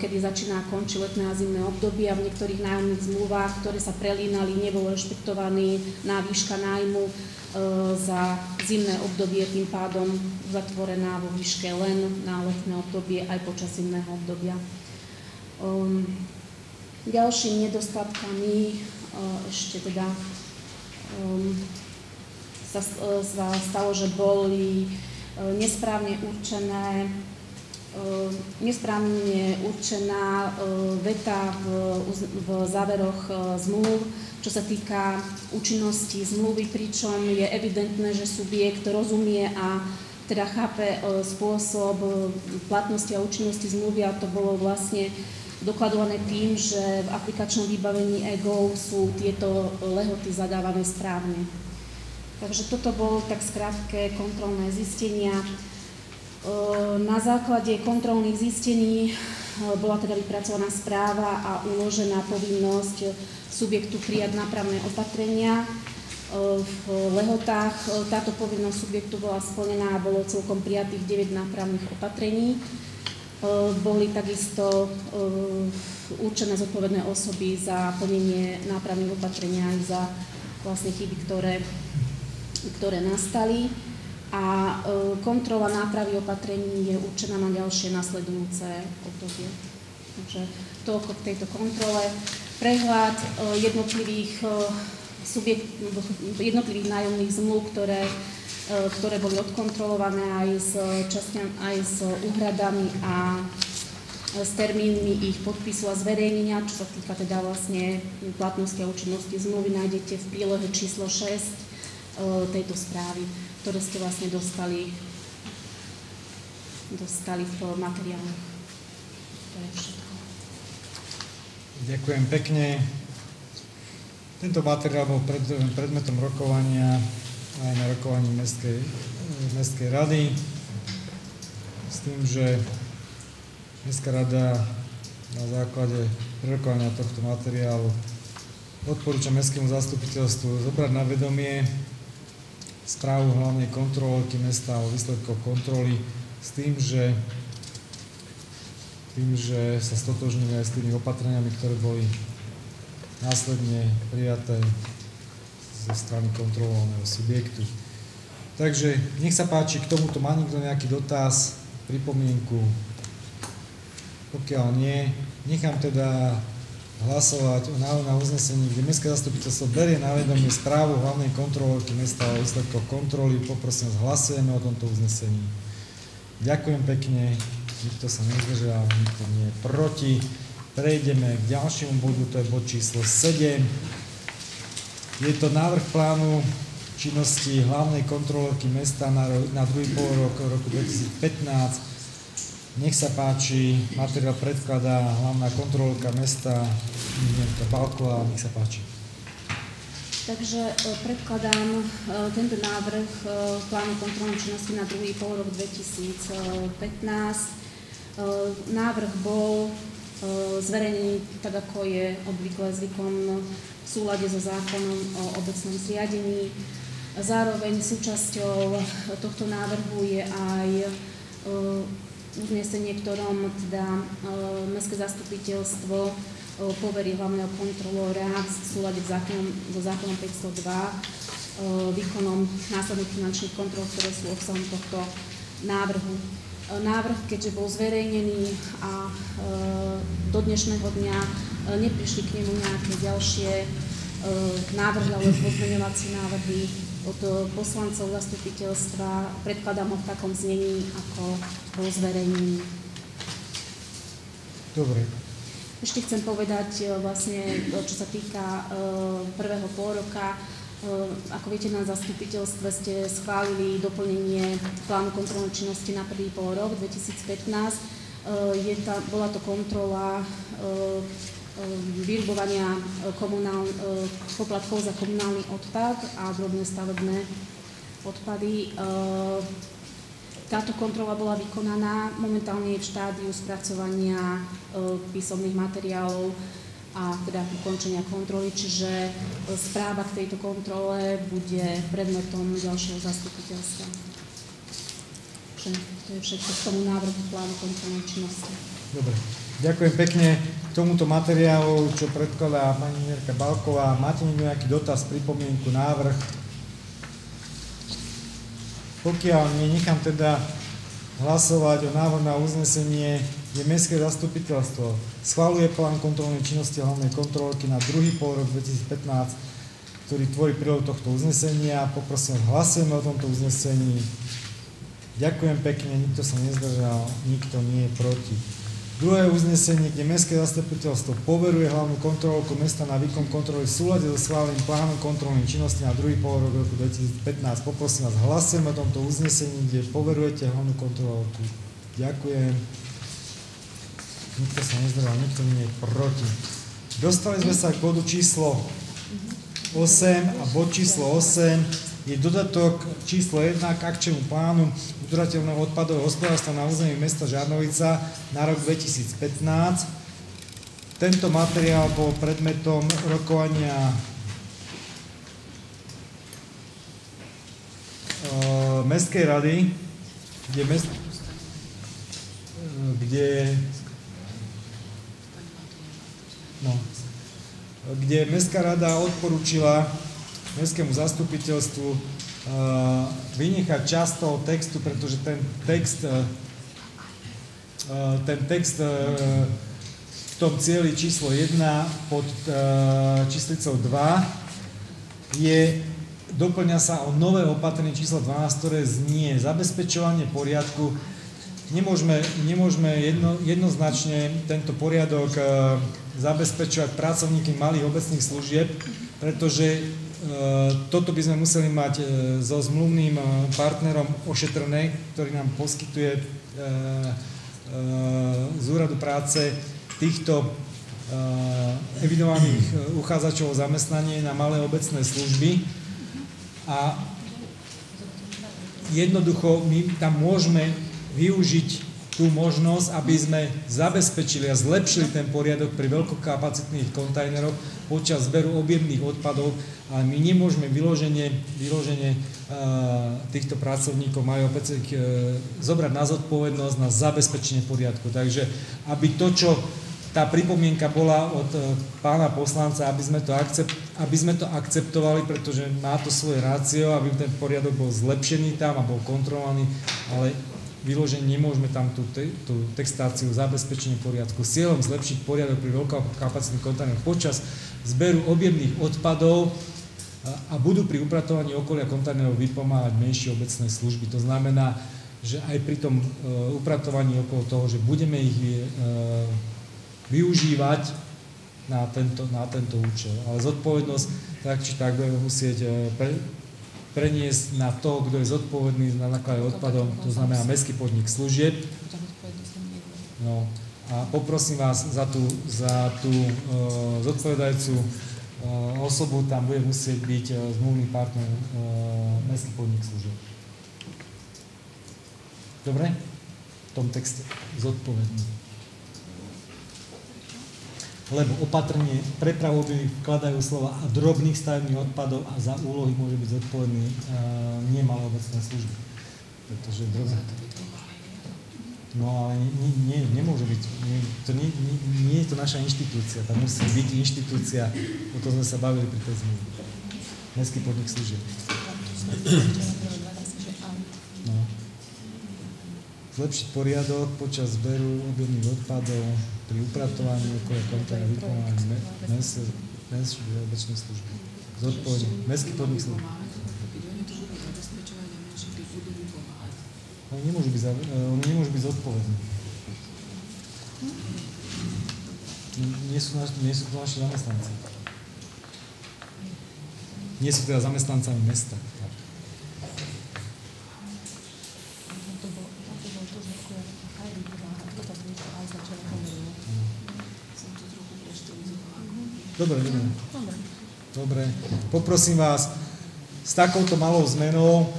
kedy začína a končí letné a zimné obdobie a v niektorých nájomných zmluvách, ktoré sa prelínali, nebol rešpektovaný výška nájmu za zimné obdobie, tým pádom zatvorená vo výške len na letné obdobie aj počas zimného obdobia. Um, ďalšími nedostatkami ešte teda um, sa, sa stalo, že boli uh, nesprávne určené uh, nesprávne určená veta v, v záveroch zmluv, čo sa týka účinnosti zmluvy, pričom je evidentné, že subjekt rozumie a teda chápe e, spôsob e, platnosti a účinnosti zmluvy a to bolo vlastne dokladované tým, že v aplikačnom vybavení EGO sú tieto lehoty zadávané správne. Takže toto bolo tak skrátke kontrolné zistenia. E, na základe kontrolných zistení bola teda vypracovaná správa a uložená povinnosť subjektu prijať nápravné opatrenia v lehotách. Táto povinnosť subjektu bola splnená a bolo celkom prijatých 9 nápravných opatrení. Boli takisto určené zodpovedné osoby za plnenie nápravných opatrenia aj za vlastne chyby, ktoré, ktoré nastali. A kontrola nápravy opatrení je určená na ďalšie nasledujúce obdobie. Takže toľko k tejto kontrole. Prehľad jednotlivých subjekt, jednotlivých nájomných zmluv, ktoré, e, ktoré boli odkontrolované aj s, časťan, aj s úhradami a s termínmi ich podpisu a zverejnenia, čo sa týka teda vlastne platnosti a účinnosti zmluvy, nájdete v prílohe číslo 6 e, tejto správy, ktoré ste vlastne dostali, dostali v materiáloch. To je všetko. Ďakujem pekne. Tento materiál bol pred, predmetom rokovania aj na rokovaní Mestskej, Mestskej rady s tým, že Mestská rada na základe prerokovania tohto materiálu odporúča Mestskému zastupiteľstvu zobrať na vedomie správu hlavnej kontrolky mesta o výsledkoch kontroly s tým, že tým, že sa stotožníme aj s tými opatreniami, ktoré boli následne prijaté zo strany kontrolovaného subjektu. Takže nech sa páči, k tomuto má niekto nejaký dotaz, pripomienku. Pokiaľ nie, nechám teda hlasovať o návrhu na uznesení, kde Mestské zastupiteľstvo berie na vedomie správu hlavnej kontrolorky mesta o výsledkoch kontroly. Poprosím hlasujeme o tomto uznesení. Ďakujem pekne, nikto sa nezdržal, nikto nie je proti. Prejdeme k ďalšiemu bodu, to je bod číslo 7. Je to návrh plánu činnosti hlavnej kontrolorky mesta na, na druhý pol rok roku 2015. Nech sa páči, materiál predkladá hlavná kontrolorka mesta Mienka Balková, nech sa páči. Takže e, predkladám e, tento návrh e, plánu kontrolnej činnosti na druhý pol rok 2015. Návrh bol zverejnený, tak ako je obvykle zvykom v súlade so zákonom o obecnom zriadení. Zároveň súčasťou tohto návrhu je aj uznesenie, ktorom teda e, Mestské zastupiteľstvo poverí hlavného kontrolóra v súlade zákonom, so zákonom 502 výkonom následných finančných kontrol, ktoré sú obsahom tohto návrhu. Návrh, keďže bol zverejnený a do dnešného dňa neprišli k nemu nejaké ďalšie návrhy alebo pozmeňovacie návrhy od poslancov zastupiteľstva, predkladám ho v takom znení, ako bol zverejnený. Dobre. Ešte chcem povedať vlastne, čo sa týka prvého roka, Ehm, ako viete, na zastupiteľstve ste schválili doplnenie plánu kontrolnej činnosti na prvý pol rok 2015. Ehm, je tá, bola to kontrola vyrubovania komunál, poplatkov za komunálny odpad a drobné stavebné odpady. Táto kontrola bola vykonaná, momentálne je v štádiu spracovania písomných materiálov a teda ukončenia kontroly, čiže správa k tejto kontrole bude predmetom ďalšieho zastupiteľstva. To je všetko k tomu návrhu plánu kontrolnej činnosti. Dobre, ďakujem pekne. Tomuto materiálu, čo predkladá pani Mirka Balková, máte niekto nejaký dotaz, pripomienku, návrh? Pokiaľ nenechám teda hlasovať o návrhu na uznesenie je Mestské zastupiteľstvo. Schváluje plán kontrolnej činnosti hlavnej kontrolky na druhý pol rok 2015, ktorý tvorí prílohu tohto uznesenia. Poprosím, hlasujeme o tomto uznesení. Ďakujem pekne, nikto sa nezdržal, nikto nie je proti. Druhé uznesenie, kde Mestské zastupiteľstvo poveruje hlavnú kontrolku mesta na výkon kontroly v súlade so schváleným plánom kontrolnej činnosti na druhý pol rok roku 2015. Poprosím vás, hlasujeme o tomto uznesení, kde poverujete hlavnú kontrolku. Ďakujem. Nikto sa nezdržal, nikto nie je proti. Dostali sme sa k bodu číslo 8 a bod číslo 8 je dodatok číslo 1 k akčnému plánu udržateľného odpadového hospodárstva na území mesta Žarnovica na rok 2015. Tento materiál bol predmetom rokovania uh, Mestskej rady, kde, mest, uh, kde no, kde Mestská rada odporúčila mestskému zastupiteľstvu uh, vynechať časť toho textu, pretože ten text, uh, ten text v tom cieli číslo 1 pod číslicou 2 je, doplňa sa o nové opatrenie číslo 12, ktoré znie zabezpečovanie poriadku. Nemôžeme, nemôžeme jedno, jednoznačne tento poriadok zabezpečovať pracovníky malých obecných služieb, pretože Eh, toto by sme museli mať eh, so zmluvným eh, partnerom ošetrené, ktorý nám poskytuje z úradu práce týchto evidovaných uchádzačov o zamestnanie na malé obecné služby. A jednoducho my tam môžeme využiť tú možnosť, aby sme zabezpečili a zlepšili ten poriadok pri veľkokapacitných kontajneroch počas zberu objemných odpadov ale my nemôžeme vyloženie, vyloženie týchto pracovníkov majú opäť e, zobrať na zodpovednosť na zabezpečenie poriadku. Takže aby to, čo tá pripomienka bola od e, pána poslanca, aby sme, to akcept, aby sme to akceptovali, pretože má to svoje rácio, aby ten poriadok bol zlepšený tam a bol kontrolovaný, ale vyloženie nemôžeme tam tú, te, tú textáciu zabezpečenie poriadku cieľom zlepšiť poriadok pri veľkokapacitných kontajneroch počas zberu objemných odpadov, a budú pri upratovaní okolia kontajnerov vypomáhať menšie obecné služby. To znamená, že aj pri tom e, upratovaní okolo toho, že budeme ich e, využívať na tento, na tento účel. Ale zodpovednosť tak či tak budeme musieť e, pre, preniesť na toho, kto je zodpovedný na naklade odpadom, to znamená mestský podnik služieb. No, a poprosím vás za tú, za tú e, zodpovedajúcu Eh, osobu tam bude musieť byť eh, zmluvný partner eh, Mestský podnik služieb. Dobre? V tom texte zodpovedný. Lebo opatrne prepravu by vkladajú slova a drobných stavebných odpadov a za úlohy môže byť zodpovedný nie malé obecné služby. Pretože drobné... No ale nie, nie, nemôže byť, nie, to nie, nie, nie je to naša inštitúcia, tam musí byť inštitúcia, o to sme sa bavili pri tej zmluve. Mestský podnik služieb. No. Zlepšiť poriadok počas zberu objemných odpadov pri upratovaní okolo kontajna vykonávaní menšej obecnej služby. Zodpovedne. Mestský podnik služieb. Oni nemôžu byť, eh, oni nemôžu byť zodpovední. Nie sú, naš, nie sú to naši zamestnanci. Nie sú teda zamestnancami mesta. Dobre, dobre. Dobre. Poprosím vás, s takouto malou zmenou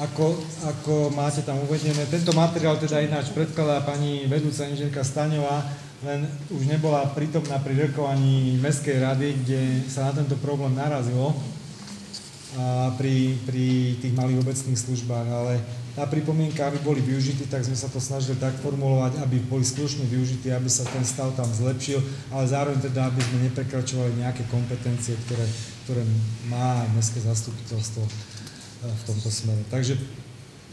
ako, ako máte tam uvedené. Tento materiál teda ináč predkladá pani vedúca inžinierka Staňová, len už nebola prítomná pri rokovaní Mestskej rady, kde sa na tento problém narazilo a pri, pri tých malých obecných službách, ale tá pripomienka, aby boli využití, tak sme sa to snažili tak formulovať, aby boli skutočne využití, aby sa ten stav tam zlepšil, ale zároveň teda, aby sme neprekračovali nejaké kompetencie, ktoré, ktoré má aj mestské zastupiteľstvo v tomto smere. Takže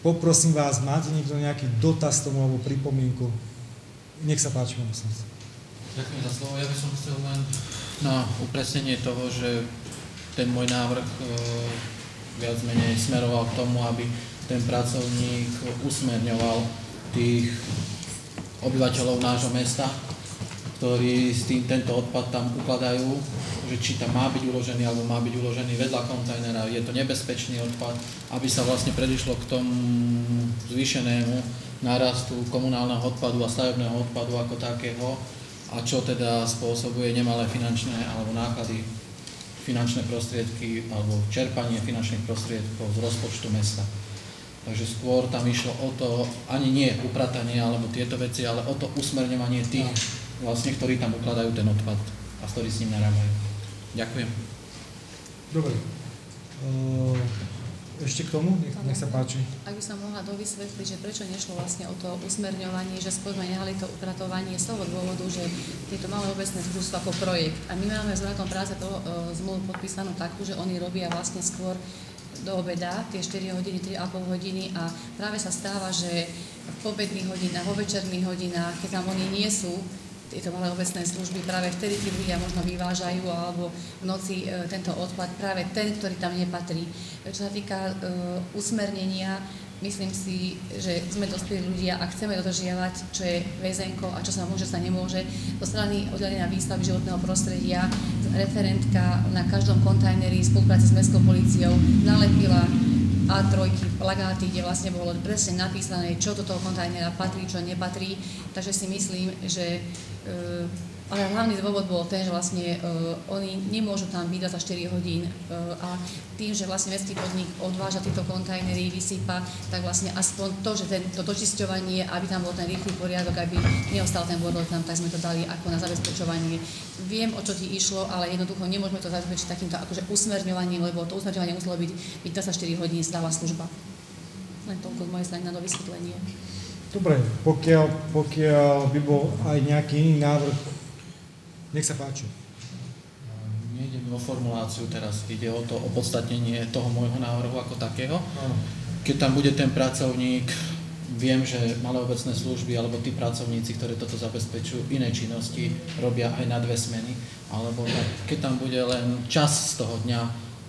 poprosím vás, máte niekto nejaký dotaz tomu alebo pripomienku? Nech sa páči, pán poslanec. Ďakujem za slovo. Ja by som chcel len na upresnenie toho, že ten môj návrh e, viac menej smeroval k tomu, aby ten pracovník usmerňoval tých obyvateľov nášho mesta, ktorí s tým tento odpad tam ukladajú, že či tam má byť uložený alebo má byť uložený vedľa kontajnera, je to nebezpečný odpad, aby sa vlastne predišlo k tomu zvýšenému nárastu komunálneho odpadu a stavebného odpadu ako takého a čo teda spôsobuje nemalé finančné alebo náklady finančné prostriedky alebo čerpanie finančných prostriedkov z rozpočtu mesta. Takže skôr tam išlo o to, ani nie upratanie alebo tieto veci, ale o to usmerňovanie tých, vlastne, ktorí tam ukladajú ten odpad a ktorí s ním narábajú. Ďakujem. Dobre. Uh, ešte k tomu? Nech, nech sa páči. Ak by som mohla dovysvetliť, že prečo nešlo vlastne o to usmerňovanie, že skôr sme nehali to upratovanie z toho dôvodu, že tieto malé obecné združstvo sú ako projekt. A my máme s Vratom práce toho uh, zmluvu podpísanú takú, že oni robia vlastne skôr do obeda, tie 4 hodiny, 3,5 hodiny a práve sa stáva, že v obedných hodinách, vo večerných hodinách, keď tam oni nie sú, tieto malé obecné služby, práve vtedy tí ľudia možno vyvážajú alebo v noci e, tento odpad, práve ten, ktorý tam nepatrí. Čo sa týka e, usmernenia, myslím si, že sme dospeli ľudia a chceme dodržiavať, čo je väzenko a čo sa môže, sa nemôže. Zo strany oddelenia výstavy životného prostredia referentka na každom kontajneri spolupráci s mestskou policiou nalepila A3 plagáty, kde vlastne bolo presne napísané, čo do toho kontajnera patrí, čo nepatrí. Takže si myslím, že e, ale hlavný dôvod bol ten, že vlastne uh, oni nemôžu tam byť 24 hodín uh, a tým, že vlastne mestský podnik odváža tieto kontajnery, vysypa, tak vlastne aspoň to, že ten, to dočisťovanie, aby tam bol ten rýchly poriadok, aby neostal ten bordel tam, tak sme to dali ako na zabezpečovanie. Viem, o čo ti išlo, ale jednoducho nemôžeme to zabezpečiť takýmto akože usmerňovaním, lebo to usmerňovanie muselo byť, byť 24 hodín stála služba. Len toľko z mojej strany na dovysvetlenie. Dobre, pokiaľ, pokiaľ by bol aj nejaký iný návrh nech sa páči. Nejde o formuláciu teraz, ide o to opodstatnenie toho môjho návrhu ako takého. Keď tam bude ten pracovník, viem, že malé obecné služby alebo tí pracovníci, ktorí toto zabezpečujú, iné činnosti robia aj na dve smeny, alebo keď tam bude len čas z toho dňa,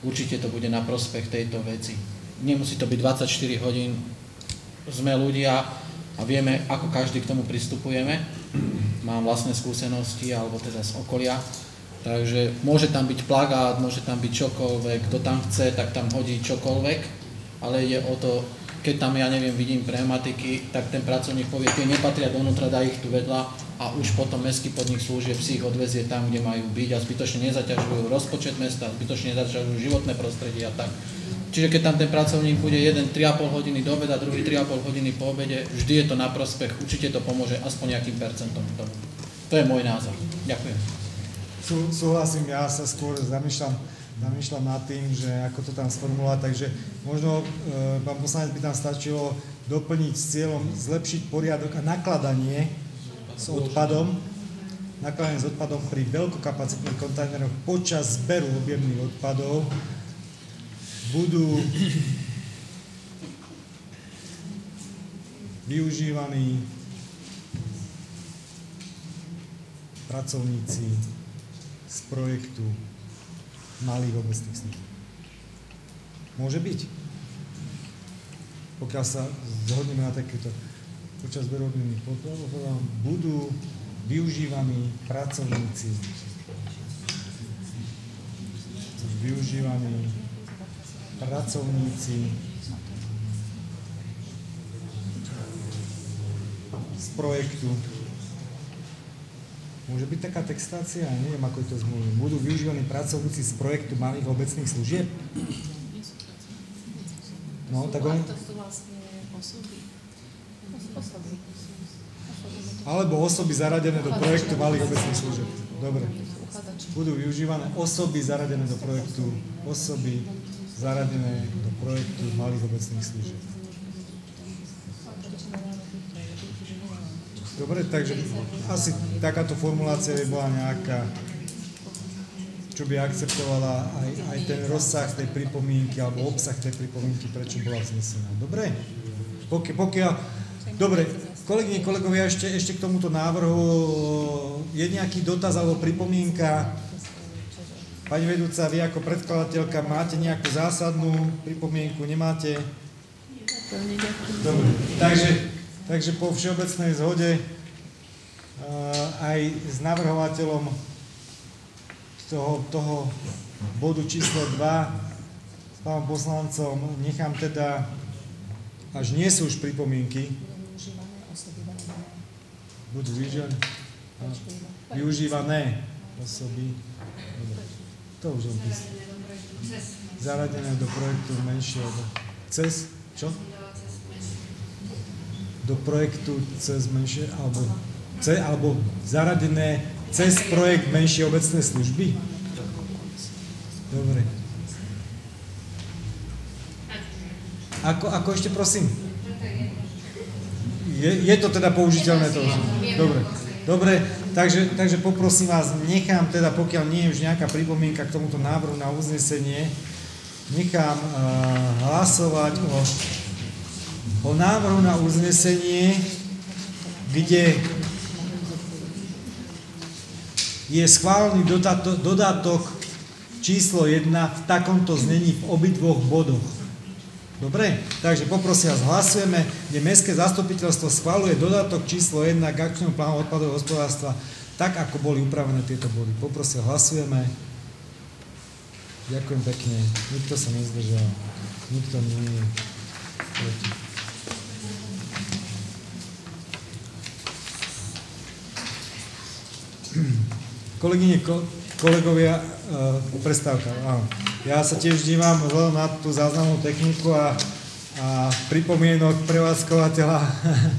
určite to bude na prospech tejto veci. Nemusí to byť 24 hodín, sme ľudia a vieme, ako každý k tomu pristupujeme mám vlastné skúsenosti, alebo teda z okolia. Takže môže tam byť plagát, môže tam byť čokoľvek, kto tam chce, tak tam hodí čokoľvek, ale ide o to, keď tam, ja neviem, vidím pneumatiky, tak ten pracovník povie, tie nepatria donútra, dá ich tu vedľa a už potom mestský podnik služieb si ich odvezie tam, kde majú byť a zbytočne nezaťažujú rozpočet mesta, zbytočne nezaťažujú životné prostredie a tak. Čiže keď tam ten pracovník bude jeden 3,5 hodiny do obeda, druhý 3,5 hodiny po obede, vždy je to na prospech, určite to pomôže aspoň nejakým percentom tomu. To je môj názor. Ďakujem. Sú, súhlasím, ja sa skôr zamýšľam, zamýšľam nad tým, že ako to tam sformulovať, takže možno e, pán poslanec by tam stačilo doplniť s cieľom zlepšiť poriadok a nakladanie s odpadom, nakladanie s odpadom pri veľkokapacitných kontajneroch počas zberu objemných odpadov, budú využívaní pracovníci z projektu malých obecných služieb. Môže byť. Pokiaľ sa zhodneme na takéto počas verobných podporov, budú využívaní pracovníci využívaní pracovníci z projektu. Môže byť taká textácia? Neviem, ako je to zmluvy. Budú využívaní pracovníci z projektu malých obecných služieb? No, tak oni... To sú vlastne osoby. Osoby. Alebo osoby zaradené do projektu malých obecných služieb. Dobre. Budú využívané osoby zaradené do projektu osoby zaradené do projektu malých obecných služieb. Dobre, takže asi takáto formulácia by bola nejaká, čo by akceptovala aj, aj ten rozsah tej pripomienky alebo obsah tej pripomienky, prečo bola vznesená. Dobre? Pokiaľ, pokiaľ, dobre, kolegyne, kolegovia, ešte, ešte k tomuto návrhu je nejaký dotaz alebo pripomienka Pani vedúca, vy ako predkladateľka máte nejakú zásadnú pripomienku, nemáte? Dobre, takže, takže po všeobecnej zhode aj s navrhovateľom toho, toho bodu číslo 2 s pánom poslancom nechám teda, až nie sú už pripomienky, využívané, využívané osoby. To už písal. Zaradené do projektu menšieho. Cez, čo? Do projektu cez menšie, alebo, ce, alebo zaradené cez projekt menšie obecné služby? Dobre. Ako, ako ešte prosím? Je, je to teda použiteľné to? Dobre. Dobre, takže, takže poprosím vás, nechám teda, pokiaľ nie je už nejaká pripomienka k tomuto návrhu na uznesenie, nechám uh, hlasovať o, o návrhu na uznesenie, kde je schválený dodatok, číslo 1 v takomto znení v obidvoch bodoch. Dobre? Takže poprosím vás, hlasujeme, kde Mestské zastupiteľstvo schváluje dodatok číslo 1 k akčnému plánu odpadového hospodárstva, tak ako boli upravené tieto body. Poprosím, hlasujeme. Ďakujem pekne. Nikto sa nezdržal. Nikto nie proti. Kolegyne, kolegovia, prestávka. Áno. Ja sa tiež dívam na tú záznamnú techniku a, a pripomienok prevádzkovateľa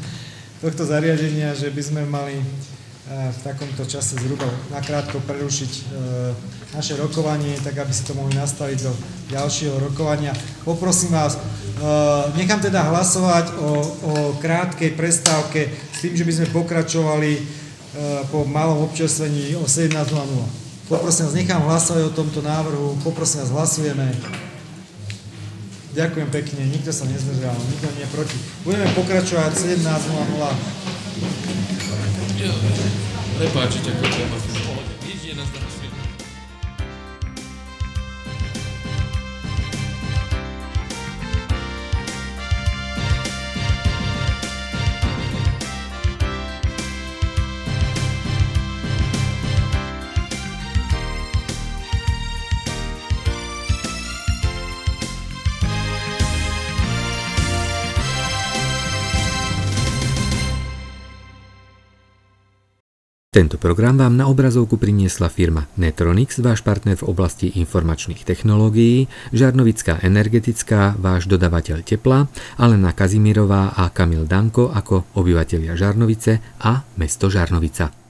tohto zariadenia, že by sme mali uh, v takomto čase zhruba nakrátko prerušiť uh, naše rokovanie, tak aby si to mohli nastaviť do ďalšieho rokovania. Poprosím vás, nechám teda hlasovať o, o krátkej prestávke s tým, že by sme pokračovali Eh, po malom občerstvení o 17.00. Poprosím vás, nechám hlasovať o tomto návrhu, poprosím vás, hlasujeme. Ďakujem pekne, nikto sa nezdržal, nikto nie je proti. Budeme pokračovať 17.00. Prepáčite, ako Tento program vám na obrazovku priniesla firma Netronix, váš partner v oblasti informačných technológií, Žarnovická energetická, váš dodavateľ tepla, Alena Kazimirová a Kamil Danko ako obyvatelia Žarnovice a mesto Žarnovica.